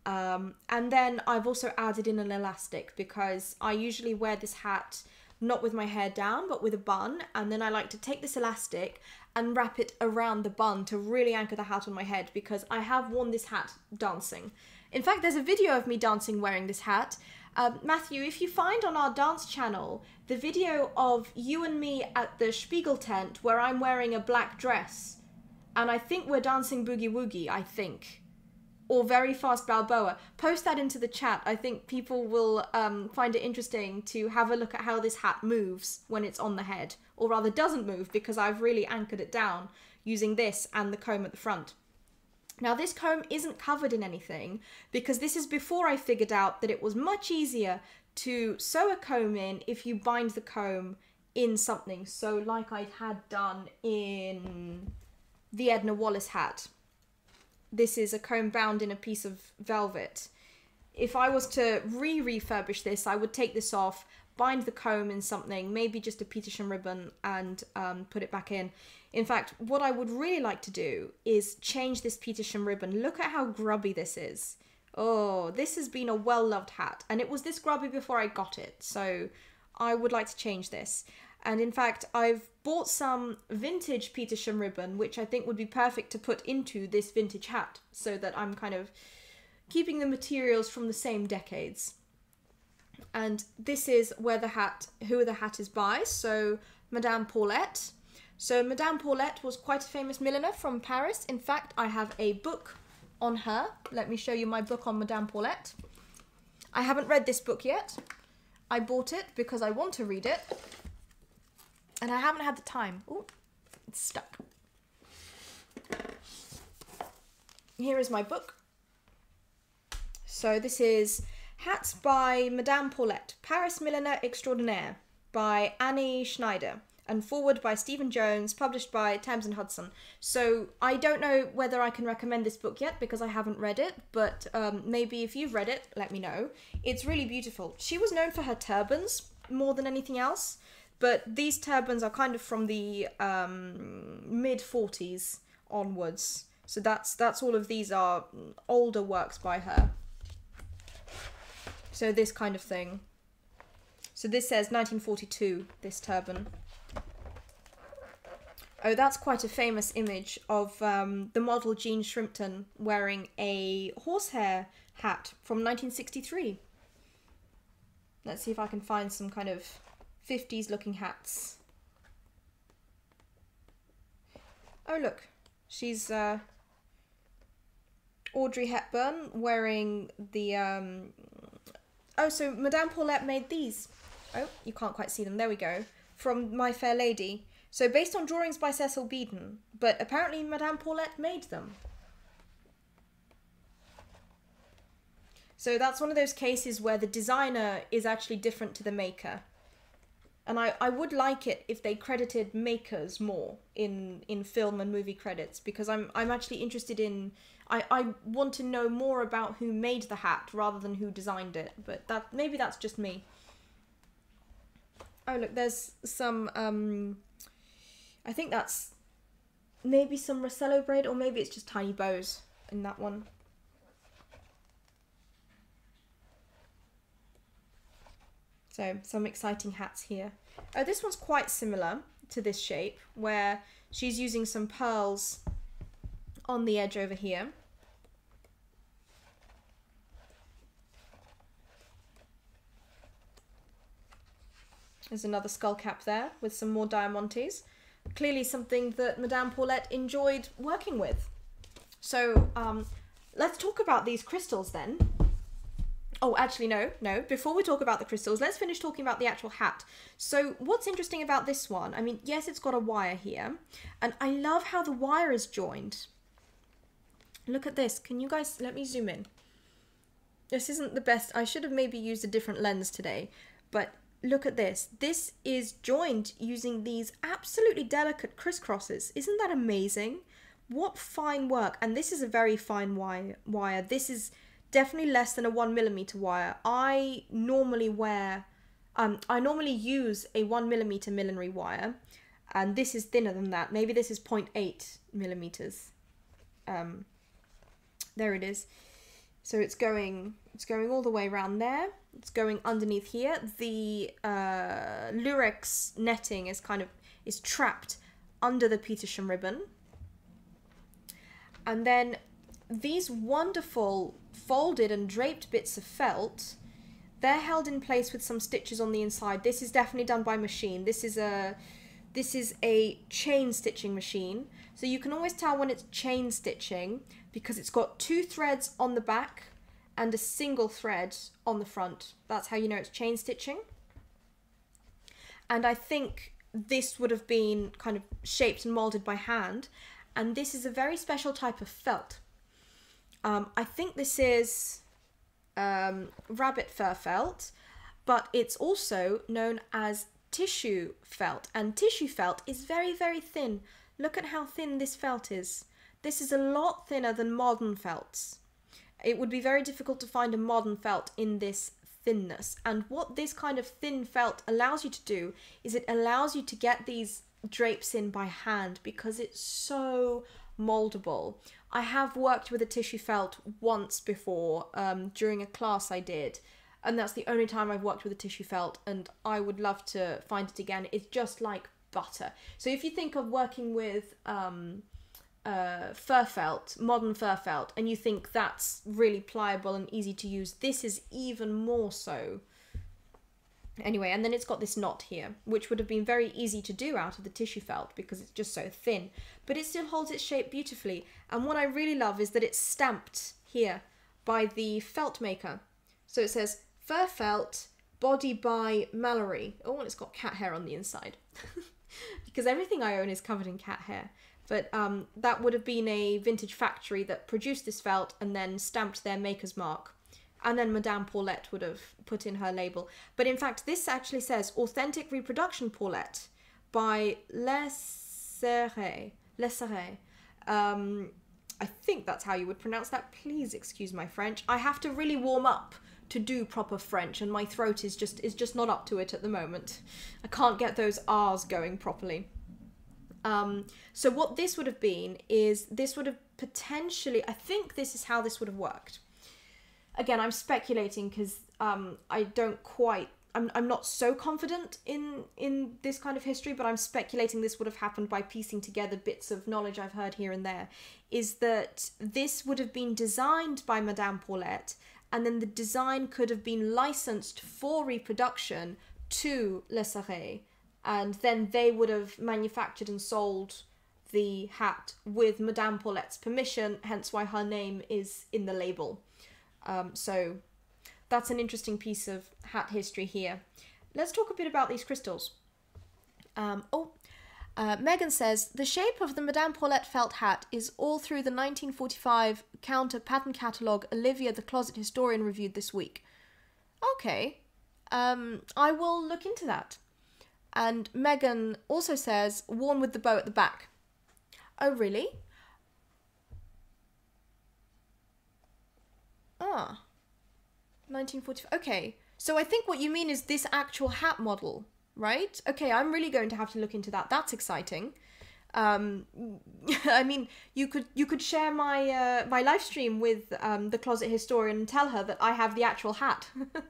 Um, and then I've also added in an elastic because I usually wear this hat not with my hair down, but with a bun. And then I like to take this elastic and wrap it around the bun to really anchor the hat on my head because I have worn this hat dancing. In fact, there's a video of me dancing wearing this hat. Um, Matthew, if you find on our dance channel the video of you and me at the Spiegel tent where I'm wearing a black dress, and I think we're dancing boogie woogie, I think or very fast Balboa. Post that into the chat. I think people will um, find it interesting to have a look at how this hat moves when it's on the head, or rather doesn't move because I've really anchored it down using this and the comb at the front. Now this comb isn't covered in anything because this is before I figured out that it was much easier to sew a comb in if you bind the comb in something. So like I had done in the Edna Wallace hat this is a comb bound in a piece of velvet. If I was to re-refurbish this, I would take this off, bind the comb in something, maybe just a Petersham ribbon, and um, put it back in. In fact, what I would really like to do is change this Petersham ribbon. Look at how grubby this is. Oh, this has been a well-loved hat, and it was this grubby before I got it, so I would like to change this. And in fact, I've bought some vintage Petersham ribbon, which I think would be perfect to put into this vintage hat, so that I'm kind of keeping the materials from the same decades. And this is where the hat, who the hat is by, so Madame Paulette. So Madame Paulette was quite a famous milliner from Paris. In fact, I have a book on her. Let me show you my book on Madame Paulette. I haven't read this book yet. I bought it because I want to read it and I haven't had the time. Oh, it's stuck. Here is my book. So this is Hats by Madame Paulette, Paris Milliner Extraordinaire by Annie Schneider and forward by Stephen Jones, published by Thames and Hudson. So I don't know whether I can recommend this book yet because I haven't read it, but um, maybe if you've read it, let me know. It's really beautiful. She was known for her turbans more than anything else. But these turbans are kind of from the um, mid 40s onwards. So that's that's all of these are older works by her. So this kind of thing. So this says 1942, this turban. Oh, that's quite a famous image of um, the model Jean Shrimpton wearing a horsehair hat from 1963. Let's see if I can find some kind of 50s looking hats. Oh look, she's uh, Audrey Hepburn wearing the um Oh, so Madame Paulette made these. Oh, you can't quite see them. There we go. From My Fair Lady. So based on drawings by Cecil Beaton, but apparently Madame Paulette made them. So that's one of those cases where the designer is actually different to the maker. And I, I would like it if they credited makers more in, in film and movie credits because I'm I'm actually interested in I, I want to know more about who made the hat rather than who designed it. But that maybe that's just me. Oh look, there's some um I think that's maybe some Racello braid or maybe it's just tiny bows in that one. So some exciting hats here. Oh, this one's quite similar to this shape where she's using some pearls on the edge over here. There's another skull cap there with some more diamantes. Clearly something that Madame Paulette enjoyed working with. So um, let's talk about these crystals then. Oh, actually, no, no. Before we talk about the crystals, let's finish talking about the actual hat. So, what's interesting about this one? I mean, yes, it's got a wire here, and I love how the wire is joined. Look at this. Can you guys let me zoom in? This isn't the best. I should have maybe used a different lens today, but look at this. This is joined using these absolutely delicate crisscrosses. Isn't that amazing? What fine work. And this is a very fine wire. This is definitely less than a one millimeter wire. I normally wear, um, I normally use a one millimeter millinery wire, and this is thinner than that. Maybe this is 0.8 millimeters. Um, there it is. So it's going, it's going all the way around there. It's going underneath here. The uh, Lurex netting is kind of is trapped under the Petersham ribbon. And then these wonderful folded and draped bits of felt, they're held in place with some stitches on the inside. This is definitely done by machine. This is a this is a chain stitching machine. So you can always tell when it's chain stitching because it's got two threads on the back and a single thread on the front. That's how you know it's chain stitching. And I think this would have been kind of shaped and molded by hand. And this is a very special type of felt. Um, I think this is um, rabbit fur felt, but it's also known as tissue felt. And tissue felt is very, very thin. Look at how thin this felt is. This is a lot thinner than modern felts. It would be very difficult to find a modern felt in this thinness. And what this kind of thin felt allows you to do is it allows you to get these drapes in by hand because it's so moldable. I have worked with a tissue felt once before um, during a class I did, and that's the only time I've worked with a tissue felt, and I would love to find it again. It's just like butter. So if you think of working with um, uh, fur felt, modern fur felt, and you think that's really pliable and easy to use, this is even more so. Anyway, and then it's got this knot here, which would have been very easy to do out of the tissue felt because it's just so thin. But it still holds its shape beautifully. And what I really love is that it's stamped here by the felt maker. So it says fur felt, body by Mallory. Oh, and it's got cat hair on the inside. because everything I own is covered in cat hair. But um, that would have been a vintage factory that produced this felt and then stamped their maker's mark and then Madame Paulette would have put in her label. But in fact, this actually says authentic reproduction Paulette by Les Serre. Um, I think that's how you would pronounce that. Please excuse my French. I have to really warm up to do proper French, and my throat is just is just not up to it at the moment. I can't get those R's going properly. Um, so what this would have been is this would have potentially. I think this is how this would have worked again, I'm speculating because um, I don't quite. I'm, I'm not so confident in in this kind of history, but I'm speculating this would have happened by piecing together bits of knowledge I've heard here and there. Is that this would have been designed by Madame Paulette, and then the design could have been licensed for reproduction to Les and then they would have manufactured and sold the hat with Madame Paulette's permission, hence why her name is in the label. Um, so that's an interesting piece of hat history here. Let's talk a bit about these crystals. Um, oh, Uh, Megan says the shape of the Madame Paulette felt hat is all through the 1945 counter pattern catalogue Olivia the Closet Historian reviewed this week. Okay, um, I will look into that. And Megan also says worn with the bow at the back. Oh, really? Ah. 1945. Okay. So I think what you mean is this actual hat model, right? Okay, I'm really going to have to look into that. That's exciting. Um, I mean, you could you could share my uh, my live stream with um, the closet historian and tell her that I have the actual hat.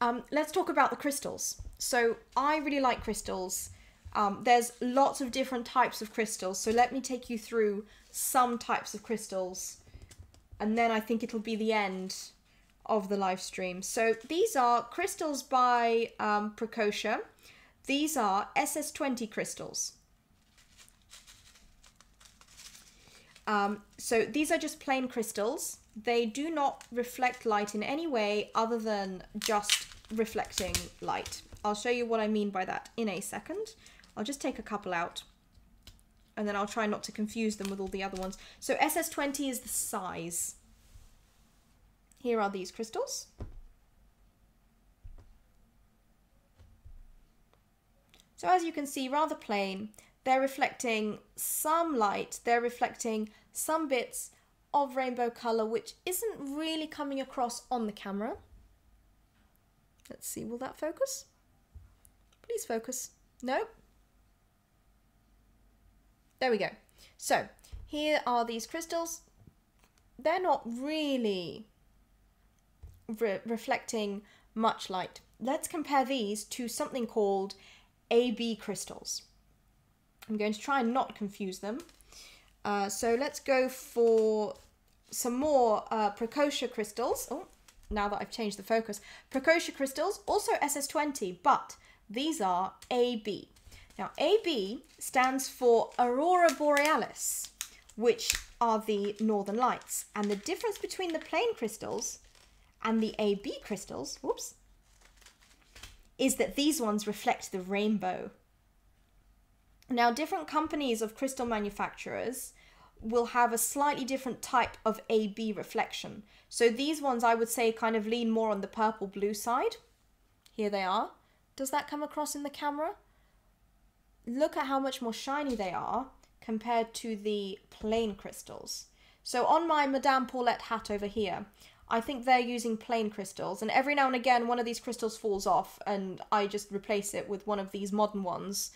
um, let's talk about the crystals. So I really like crystals. Um, there's lots of different types of crystals. So let me take you through some types of crystals and then I think it'll be the end of the live stream. So these are crystals by um, Pracocia. These are SS20 crystals. Um, so these are just plain crystals. They do not reflect light in any way other than just reflecting light. I'll show you what I mean by that in a second. I'll just take a couple out and then I'll try not to confuse them with all the other ones. So SS20 is the size. Here are these crystals. So as you can see, rather plain. They're reflecting some light. They're reflecting some bits of rainbow colour, which isn't really coming across on the camera. Let's see, will that focus? Please focus. Nope. There we go. So here are these crystals. They're not really re reflecting much light. Let's compare these to something called AB crystals. I'm going to try and not confuse them. Uh, so let's go for some more uh, Pracocia crystals. Oh, now that I've changed the focus. Pracocia crystals, also SS20, but these are AB. Now, AB stands for Aurora Borealis, which are the northern lights. And the difference between the plain crystals and the AB crystals, whoops, is that these ones reflect the rainbow. Now, different companies of crystal manufacturers will have a slightly different type of AB reflection. So these ones I would say kind of lean more on the purple blue side. Here they are. Does that come across in the camera? look at how much more shiny they are compared to the plain crystals. So on my Madame Paulette hat over here, I think they're using plain crystals, and every now and again one of these crystals falls off, and I just replace it with one of these modern ones.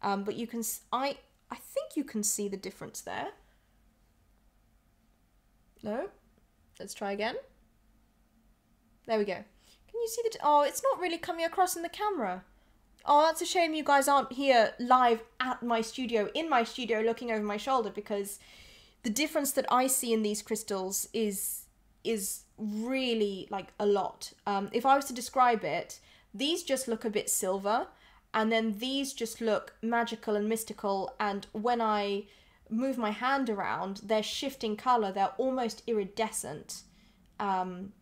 Um, but you can, I, I think you can see the difference there. No? Let's try again. There we go. Can you see the, oh, it's not really coming across in the camera. Oh, that's a shame you guys aren't here live at my studio, in my studio, looking over my shoulder, because the difference that I see in these crystals is is really like a lot. Um, if I was to describe it, these just look a bit silver, and then these just look magical and mystical. And when I move my hand around, they're shifting color. They're almost iridescent. Um,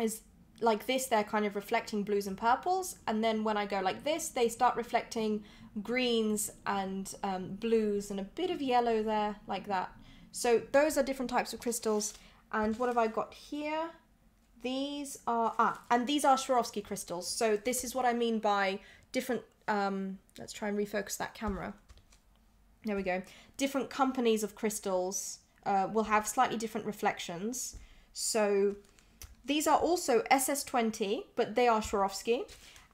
is like this, they're kind of reflecting blues and purples. And then when I go like this, they start reflecting greens and um, blues and a bit of yellow there, like that. So those are different types of crystals. And what have I got here? These are, ah, and these are Swarovski crystals. So this is what I mean by different, um, let's try and refocus that camera. There we go. Different companies of crystals uh, will have slightly different reflections. So these are also SS20, but they are Swarovski.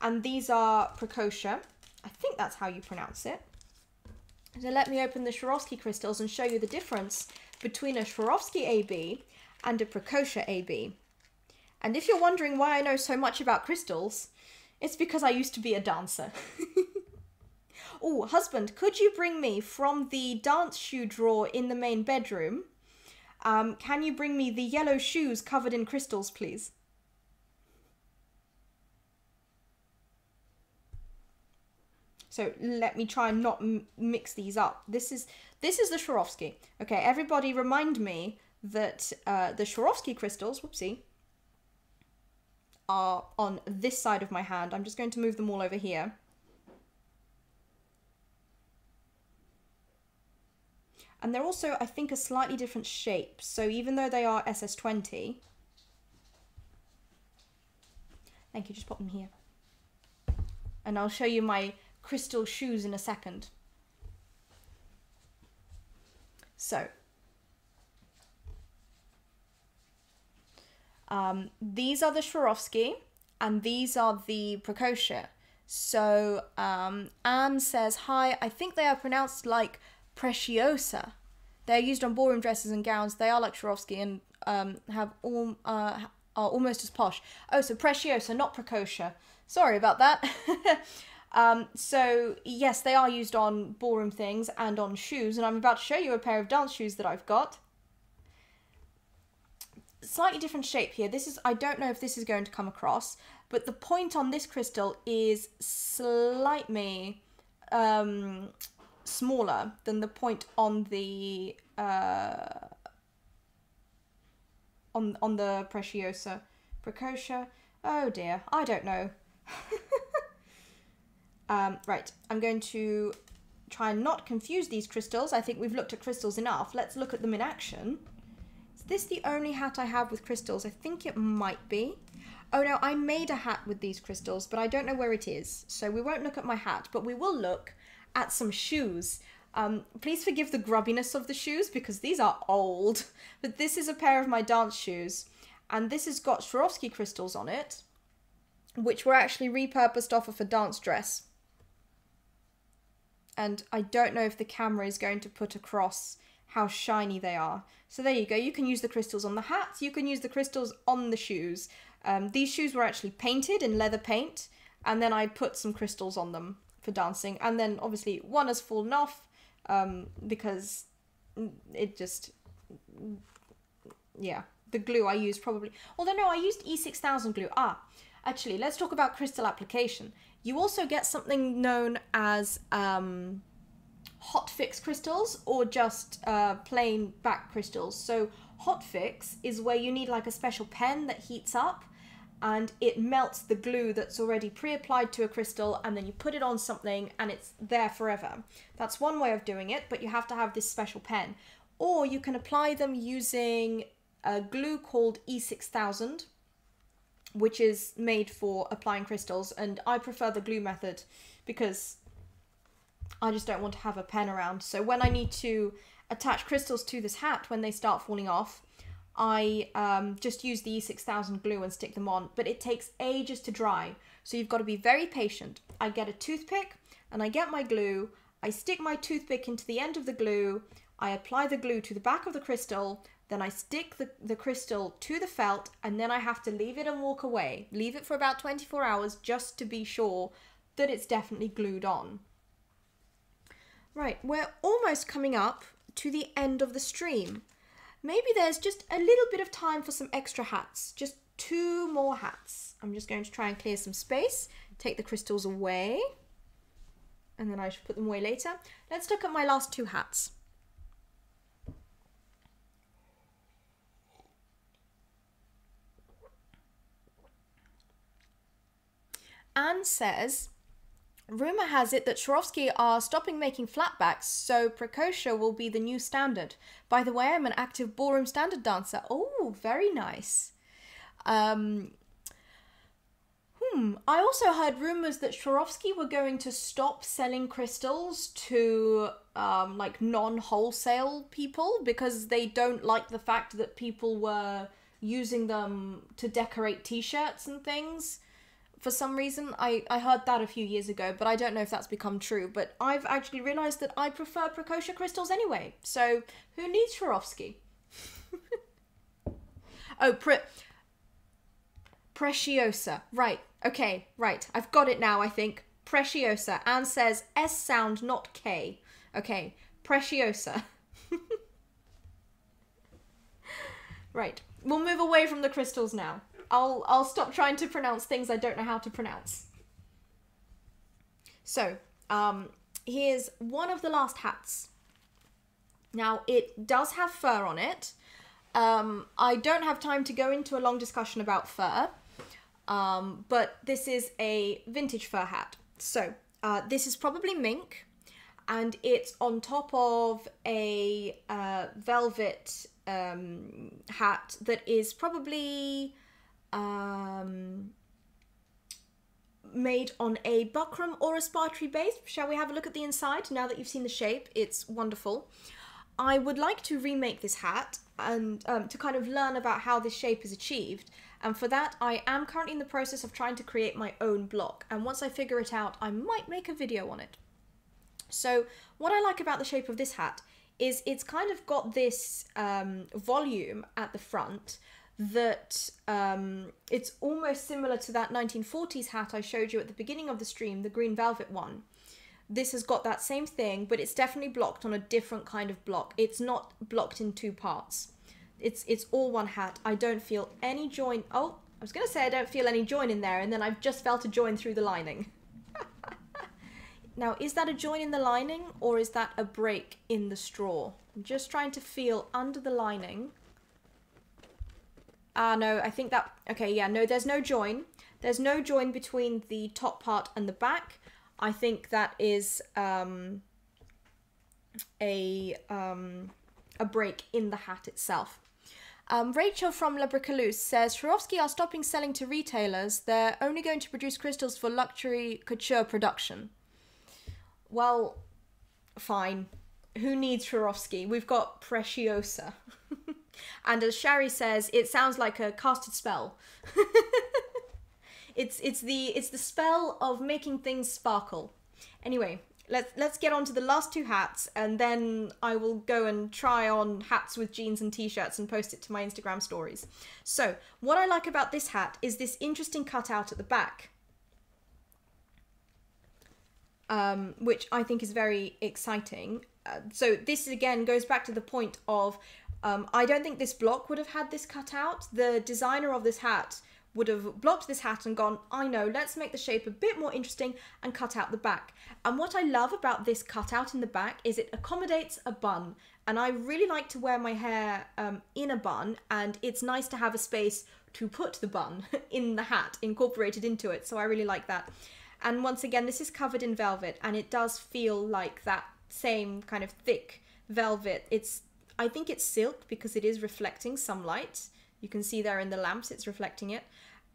And these are Pracocia. I think that's how you pronounce it. So let me open the Swarovski crystals and show you the difference between a Swarovski AB and a Pracocia AB. And if you're wondering why I know so much about crystals, it's because I used to be a dancer. oh, husband, could you bring me from the dance shoe drawer in the main bedroom um, can you bring me the yellow shoes covered in crystals, please? So let me try and not mix these up. This is this is the Swarovski. Okay, everybody remind me that uh, the Swarovski crystals, whoopsie, are on this side of my hand. I'm just going to move them all over here. And they're also, I think, a slightly different shape. So even though they are SS20, thank you, just pop them here. And I'll show you my crystal shoes in a second. So um, these are the Swarovski and these are the Preciosa. So, um, Anne says, Hi, I think they are pronounced like Preciosa. They're used on ballroom dresses and gowns. They are like Swarovski and um, have all, uh, are almost as posh. Oh, so Preciosa, not Preciosa. Sorry about that. um, so, yes, they are used on ballroom things and on shoes. And I'm about to show you a pair of dance shoes that I've got slightly different shape here. This is, I don't know if this is going to come across, but the point on this crystal is slightly um, smaller than the point on the uh, on on the Preciosa. Preciosa. Oh dear, I don't know. um, right, I'm going to try and not confuse these crystals. I think we've looked at crystals enough. Let's look at them in action this the only hat I have with crystals? I think it might be. Oh no, I made a hat with these crystals, but I don't know where it is. So we won't look at my hat, but we will look at some shoes. Um, please forgive the grubbiness of the shoes because these are old. But this is a pair of my dance shoes. And this has got Swarovski crystals on it, which were actually repurposed off of a dance dress. And I don't know if the camera is going to put across how shiny they are. So there you go. You can use the crystals on the hats. You can use the crystals on the shoes. Um, these shoes were actually painted in leather paint, and then I put some crystals on them for dancing. And then obviously one has fallen off um, because it just, yeah, the glue I used probably. Although no, I used E6000 glue. Ah, actually, let's talk about crystal application. You also get something known as um, hot fix crystals or just uh, plain back crystals. So hot fix is where you need like a special pen that heats up and it melts the glue that's already pre-applied to a crystal and then you put it on something and it's there forever. That's one way of doing it, but you have to have this special pen. Or you can apply them using a glue called E6000, which is made for applying crystals, and I prefer the glue method because I just don't want to have a pen around. So when I need to attach crystals to this hat when they start falling off, I um, just use the E6000 glue and stick them on, but it takes ages to dry. So you've got to be very patient. I get a toothpick and I get my glue, I stick my toothpick into the end of the glue, I apply the glue to the back of the crystal, then I stick the, the crystal to the felt, and then I have to leave it and walk away. Leave it for about 24 hours just to be sure that it's definitely glued on. Right, we're almost coming up to the end of the stream. Maybe there's just a little bit of time for some extra hats. Just two more hats. I'm just going to try and clear some space, take the crystals away, and then I should put them away later. Let's look at my last two hats. Anne says, Rumor has it that Swarovski are stopping making flatbacks, so Preciosa will be the new standard. By the way, I'm an active ballroom standard dancer. Oh, very nice. Um, hmm. I also heard rumors that Swarovski were going to stop selling crystals to um, like non-wholesale people because they don't like the fact that people were using them to decorate t-shirts and things for some reason. I, I heard that a few years ago, but I don't know if that's become true. But I've actually realised that I prefer Preciosa crystals anyway. So who needs Swarovski? oh, pre- Preciosa. Right. Okay, right. I've got it now, I think. Preciosa. Anne says S sound, not K. Okay, Preciosa. right. We'll move away from the crystals now. I'll I'll stop trying to pronounce things I don't know how to pronounce. So, um, here's one of the last hats. Now, it does have fur on it. Um, I don't have time to go into a long discussion about fur, um, but this is a vintage fur hat. So, uh, this is probably mink, and it's on top of a uh, velvet um, hat that is probably um, made on a buckram or a sparterie base. Shall we have a look at the inside now that you've seen the shape? It's wonderful. I would like to remake this hat and um, to kind of learn about how this shape is achieved. And for that, I am currently in the process of trying to create my own block. And once I figure it out, I might make a video on it. So what I like about the shape of this hat is it's kind of got this um, volume at the front that um, it's almost similar to that 1940s hat I showed you at the beginning of the stream, the green velvet one. This has got that same thing, but it's definitely blocked on a different kind of block. It's not blocked in two parts. It's it's all one hat. I don't feel any join. Oh, I was gonna say I don't feel any join in there, and then I've just felt a join through the lining. now, is that a join in the lining, or is that a break in the straw? I'm just trying to feel under the lining Ah, uh, no, I think that... Okay, yeah, no, there's no join. There's no join between the top part and the back. I think that is um, a, um, a break in the hat itself. Um, Rachel from La says, Swarovski are stopping selling to retailers. They're only going to produce crystals for luxury couture production. Well, fine. Who needs Swarovski? We've got Preciosa. And as Shari says, it sounds like a casted spell. it's it's the it's the spell of making things sparkle. Anyway, let's let's get on to the last two hats and then I will go and try on hats with jeans and t-shirts and post it to my Instagram stories. So, what I like about this hat is this interesting cutout at the back. Um, which I think is very exciting. Uh, so this again goes back to the point of um, I don't think this block would have had this cut out. The designer of this hat would have blocked this hat and gone, I know, let's make the shape a bit more interesting and cut out the back. And what I love about this cutout in the back is it accommodates a bun. And I really like to wear my hair um, in a bun and it's nice to have a space to put the bun in the hat incorporated into it. So I really like that. And once again, this is covered in velvet and it does feel like that same kind of thick velvet. It's I think it's silk because it is reflecting some light. You can see there in the lamps it's reflecting it.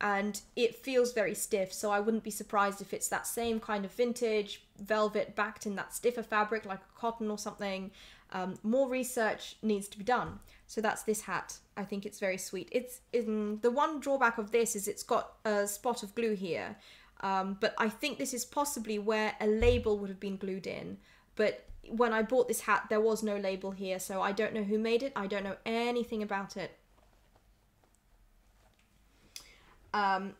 And it feels very stiff, so I wouldn't be surprised if it's that same kind of vintage velvet backed in that stiffer fabric like a cotton or something. Um, more research needs to be done. So that's this hat. I think it's very sweet. It's in the one drawback of this is it's got a spot of glue here. Um, but I think this is possibly where a label would have been glued in. But when I bought this hat, there was no label here, so I don't know who made it. I don't know anything about it. Um,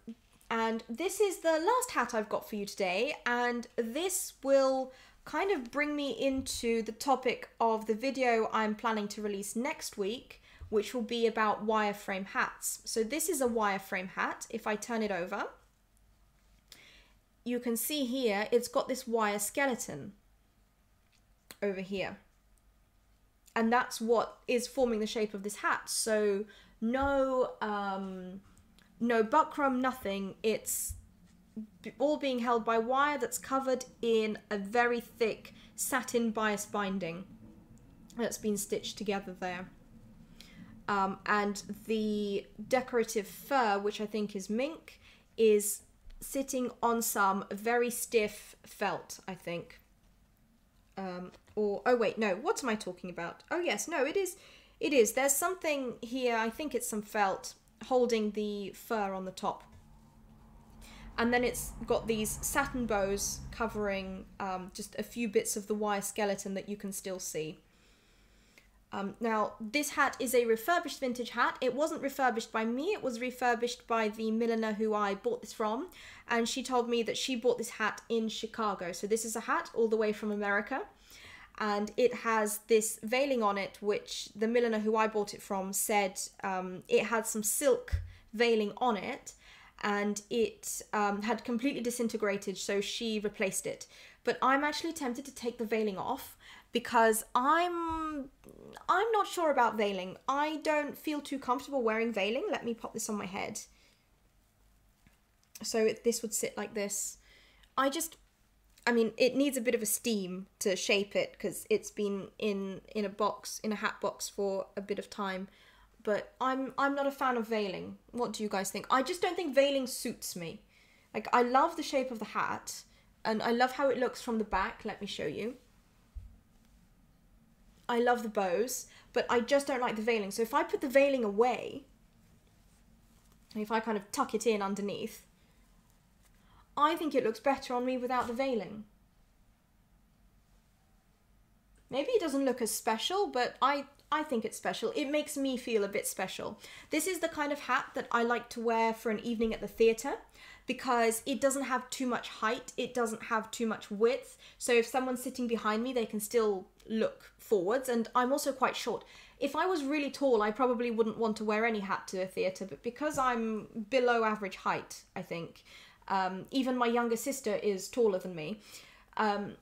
and this is the last hat I've got for you today, and this will kind of bring me into the topic of the video I'm planning to release next week, which will be about wireframe hats. So this is a wireframe hat. If I turn it over, you can see here it's got this wire skeleton over here. And that's what is forming the shape of this hat. So no um, no buckram, nothing. It's all being held by wire that's covered in a very thick satin bias binding that's been stitched together there. Um, and the decorative fur, which I think is mink, is sitting on some very stiff felt, I think. Um, or oh wait no what am i talking about oh yes no it is it is there's something here i think it's some felt holding the fur on the top and then it's got these satin bows covering um, just a few bits of the wire skeleton that you can still see um, now, this hat is a refurbished vintage hat. It wasn't refurbished by me, it was refurbished by the milliner who I bought this from. And she told me that she bought this hat in Chicago. So, this is a hat all the way from America and it has this veiling on it, which the milliner who I bought it from said um, it had some silk veiling on it, and it um, had completely disintegrated, so she replaced it. But I'm actually tempted to take the veiling off because I'm I'm not sure about veiling. I don't feel too comfortable wearing veiling. Let me pop this on my head. So it, this would sit like this. I just I mean, it needs a bit of a steam to shape it because it's been in in a box in a hat box for a bit of time. But I'm I'm not a fan of veiling. What do you guys think? I just don't think veiling suits me. Like I love the shape of the hat and I love how it looks from the back. Let me show you. I love the bows, but I just don't like the veiling. So if I put the veiling away, if I kind of tuck it in underneath, I think it looks better on me without the veiling. Maybe it doesn't look as special, but I, I think it's special. It makes me feel a bit special. This is the kind of hat that I like to wear for an evening at the theatre because it doesn't have too much height, it doesn't have too much width. So if someone's sitting behind me, they can still look forwards. And I'm also quite short. If I was really tall, I probably wouldn't want to wear any hat to a theatre, but because I'm below average height, I think, um, even my younger sister is taller than me. Um,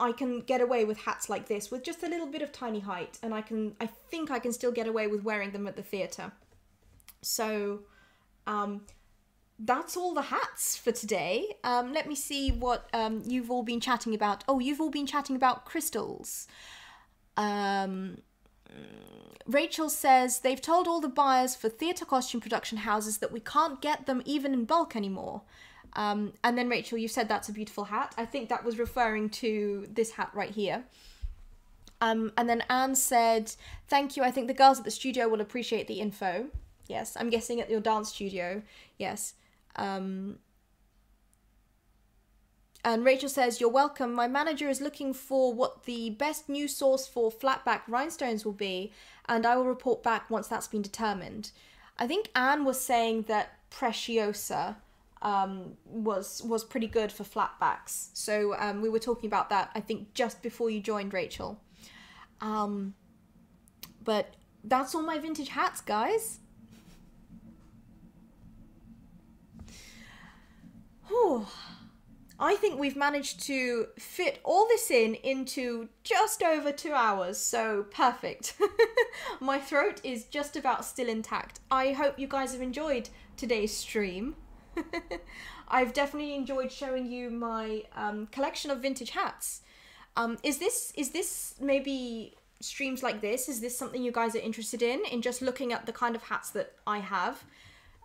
I can get away with hats like this with just a little bit of tiny height, and I can I think I can still get away with wearing them at the theatre. So, um, that's all the hats for today. Um, let me see what um, you've all been chatting about. Oh, you've all been chatting about crystals. Um, Rachel says they've told all the buyers for theatre costume production houses that we can't get them even in bulk anymore. Um, and then Rachel, you said that's a beautiful hat. I think that was referring to this hat right here. Um, and then Anne said, "Thank you. I think the girls at the studio will appreciate the info." Yes, I'm guessing at your dance studio. Yes. Um, and Rachel says, You're welcome. My manager is looking for what the best new source for flatback rhinestones will be, and I will report back once that's been determined. I think Anne was saying that Preciosa um, was was pretty good for flatbacks. So um, we were talking about that, I think, just before you joined, Rachel. Um, but that's all my vintage hats, guys. Whew. I think we've managed to fit all this in into just over two hours, so perfect. My throat is just about still intact. I hope you guys have enjoyed today's stream. I've definitely enjoyed showing you my um, collection of vintage hats. Um, is this is this maybe streams like this? Is this something you guys are interested in? In just looking at the kind of hats that I have?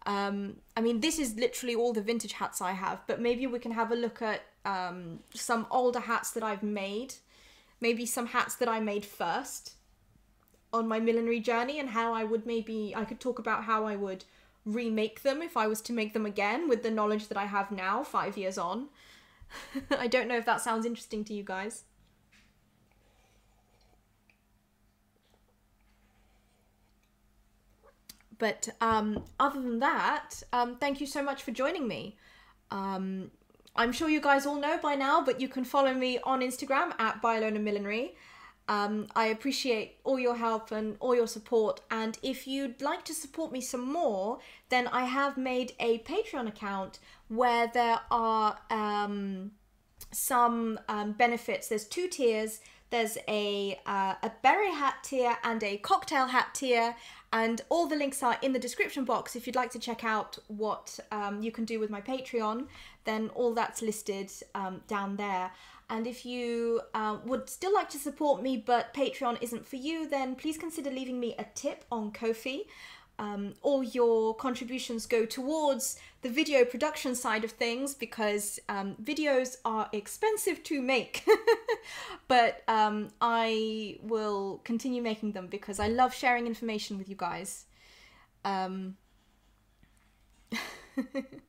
Um, I mean, this is literally all the vintage hats I have, but maybe we can have a look at um, some older hats that I've made. Maybe some hats that I made first on my millinery journey and how I would maybe, I could talk about how I would remake them if I was to make them again with the knowledge that I have now, five years on. I don't know if that sounds interesting to you guys. But um, other than that, um, thank you so much for joining me. Um, I'm sure you guys all know by now, but you can follow me on Instagram at By Ilona Millinery. Um, I appreciate all your help and all your support. And if you'd like to support me some more, then I have made a Patreon account where there are um, some um, benefits. There's two tiers. There's a uh, a beret hat tier and a cocktail hat tier, and all the links are in the description box. If you'd like to check out what um, you can do with my Patreon, then all that's listed um, down there. And if you uh, would still like to support me, but Patreon isn't for you, then please consider leaving me a tip on Ko-fi um, all your contributions go towards the video production side of things because um, videos are expensive to make. but um, I will continue making them because I love sharing information with you guys.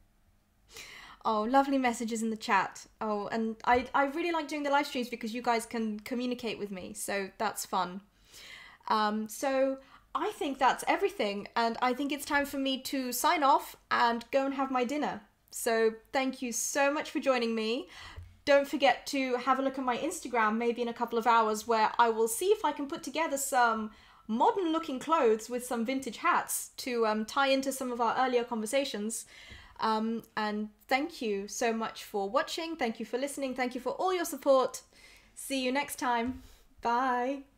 Oh, lovely messages in the chat. Oh, and I, I really like doing the live streams because you guys can communicate with me, so that's fun. Um, so I think that's everything, and I think it's time for me to sign off and go and have my dinner. So, thank you so much for joining me. Don't forget to have a look at my Instagram maybe in a couple of hours where I will see if I can put together some modern looking clothes with some vintage hats to um, tie into some of our earlier conversations. Um, and thank you so much for watching. Thank you for listening. Thank you for all your support. See you next time. Bye.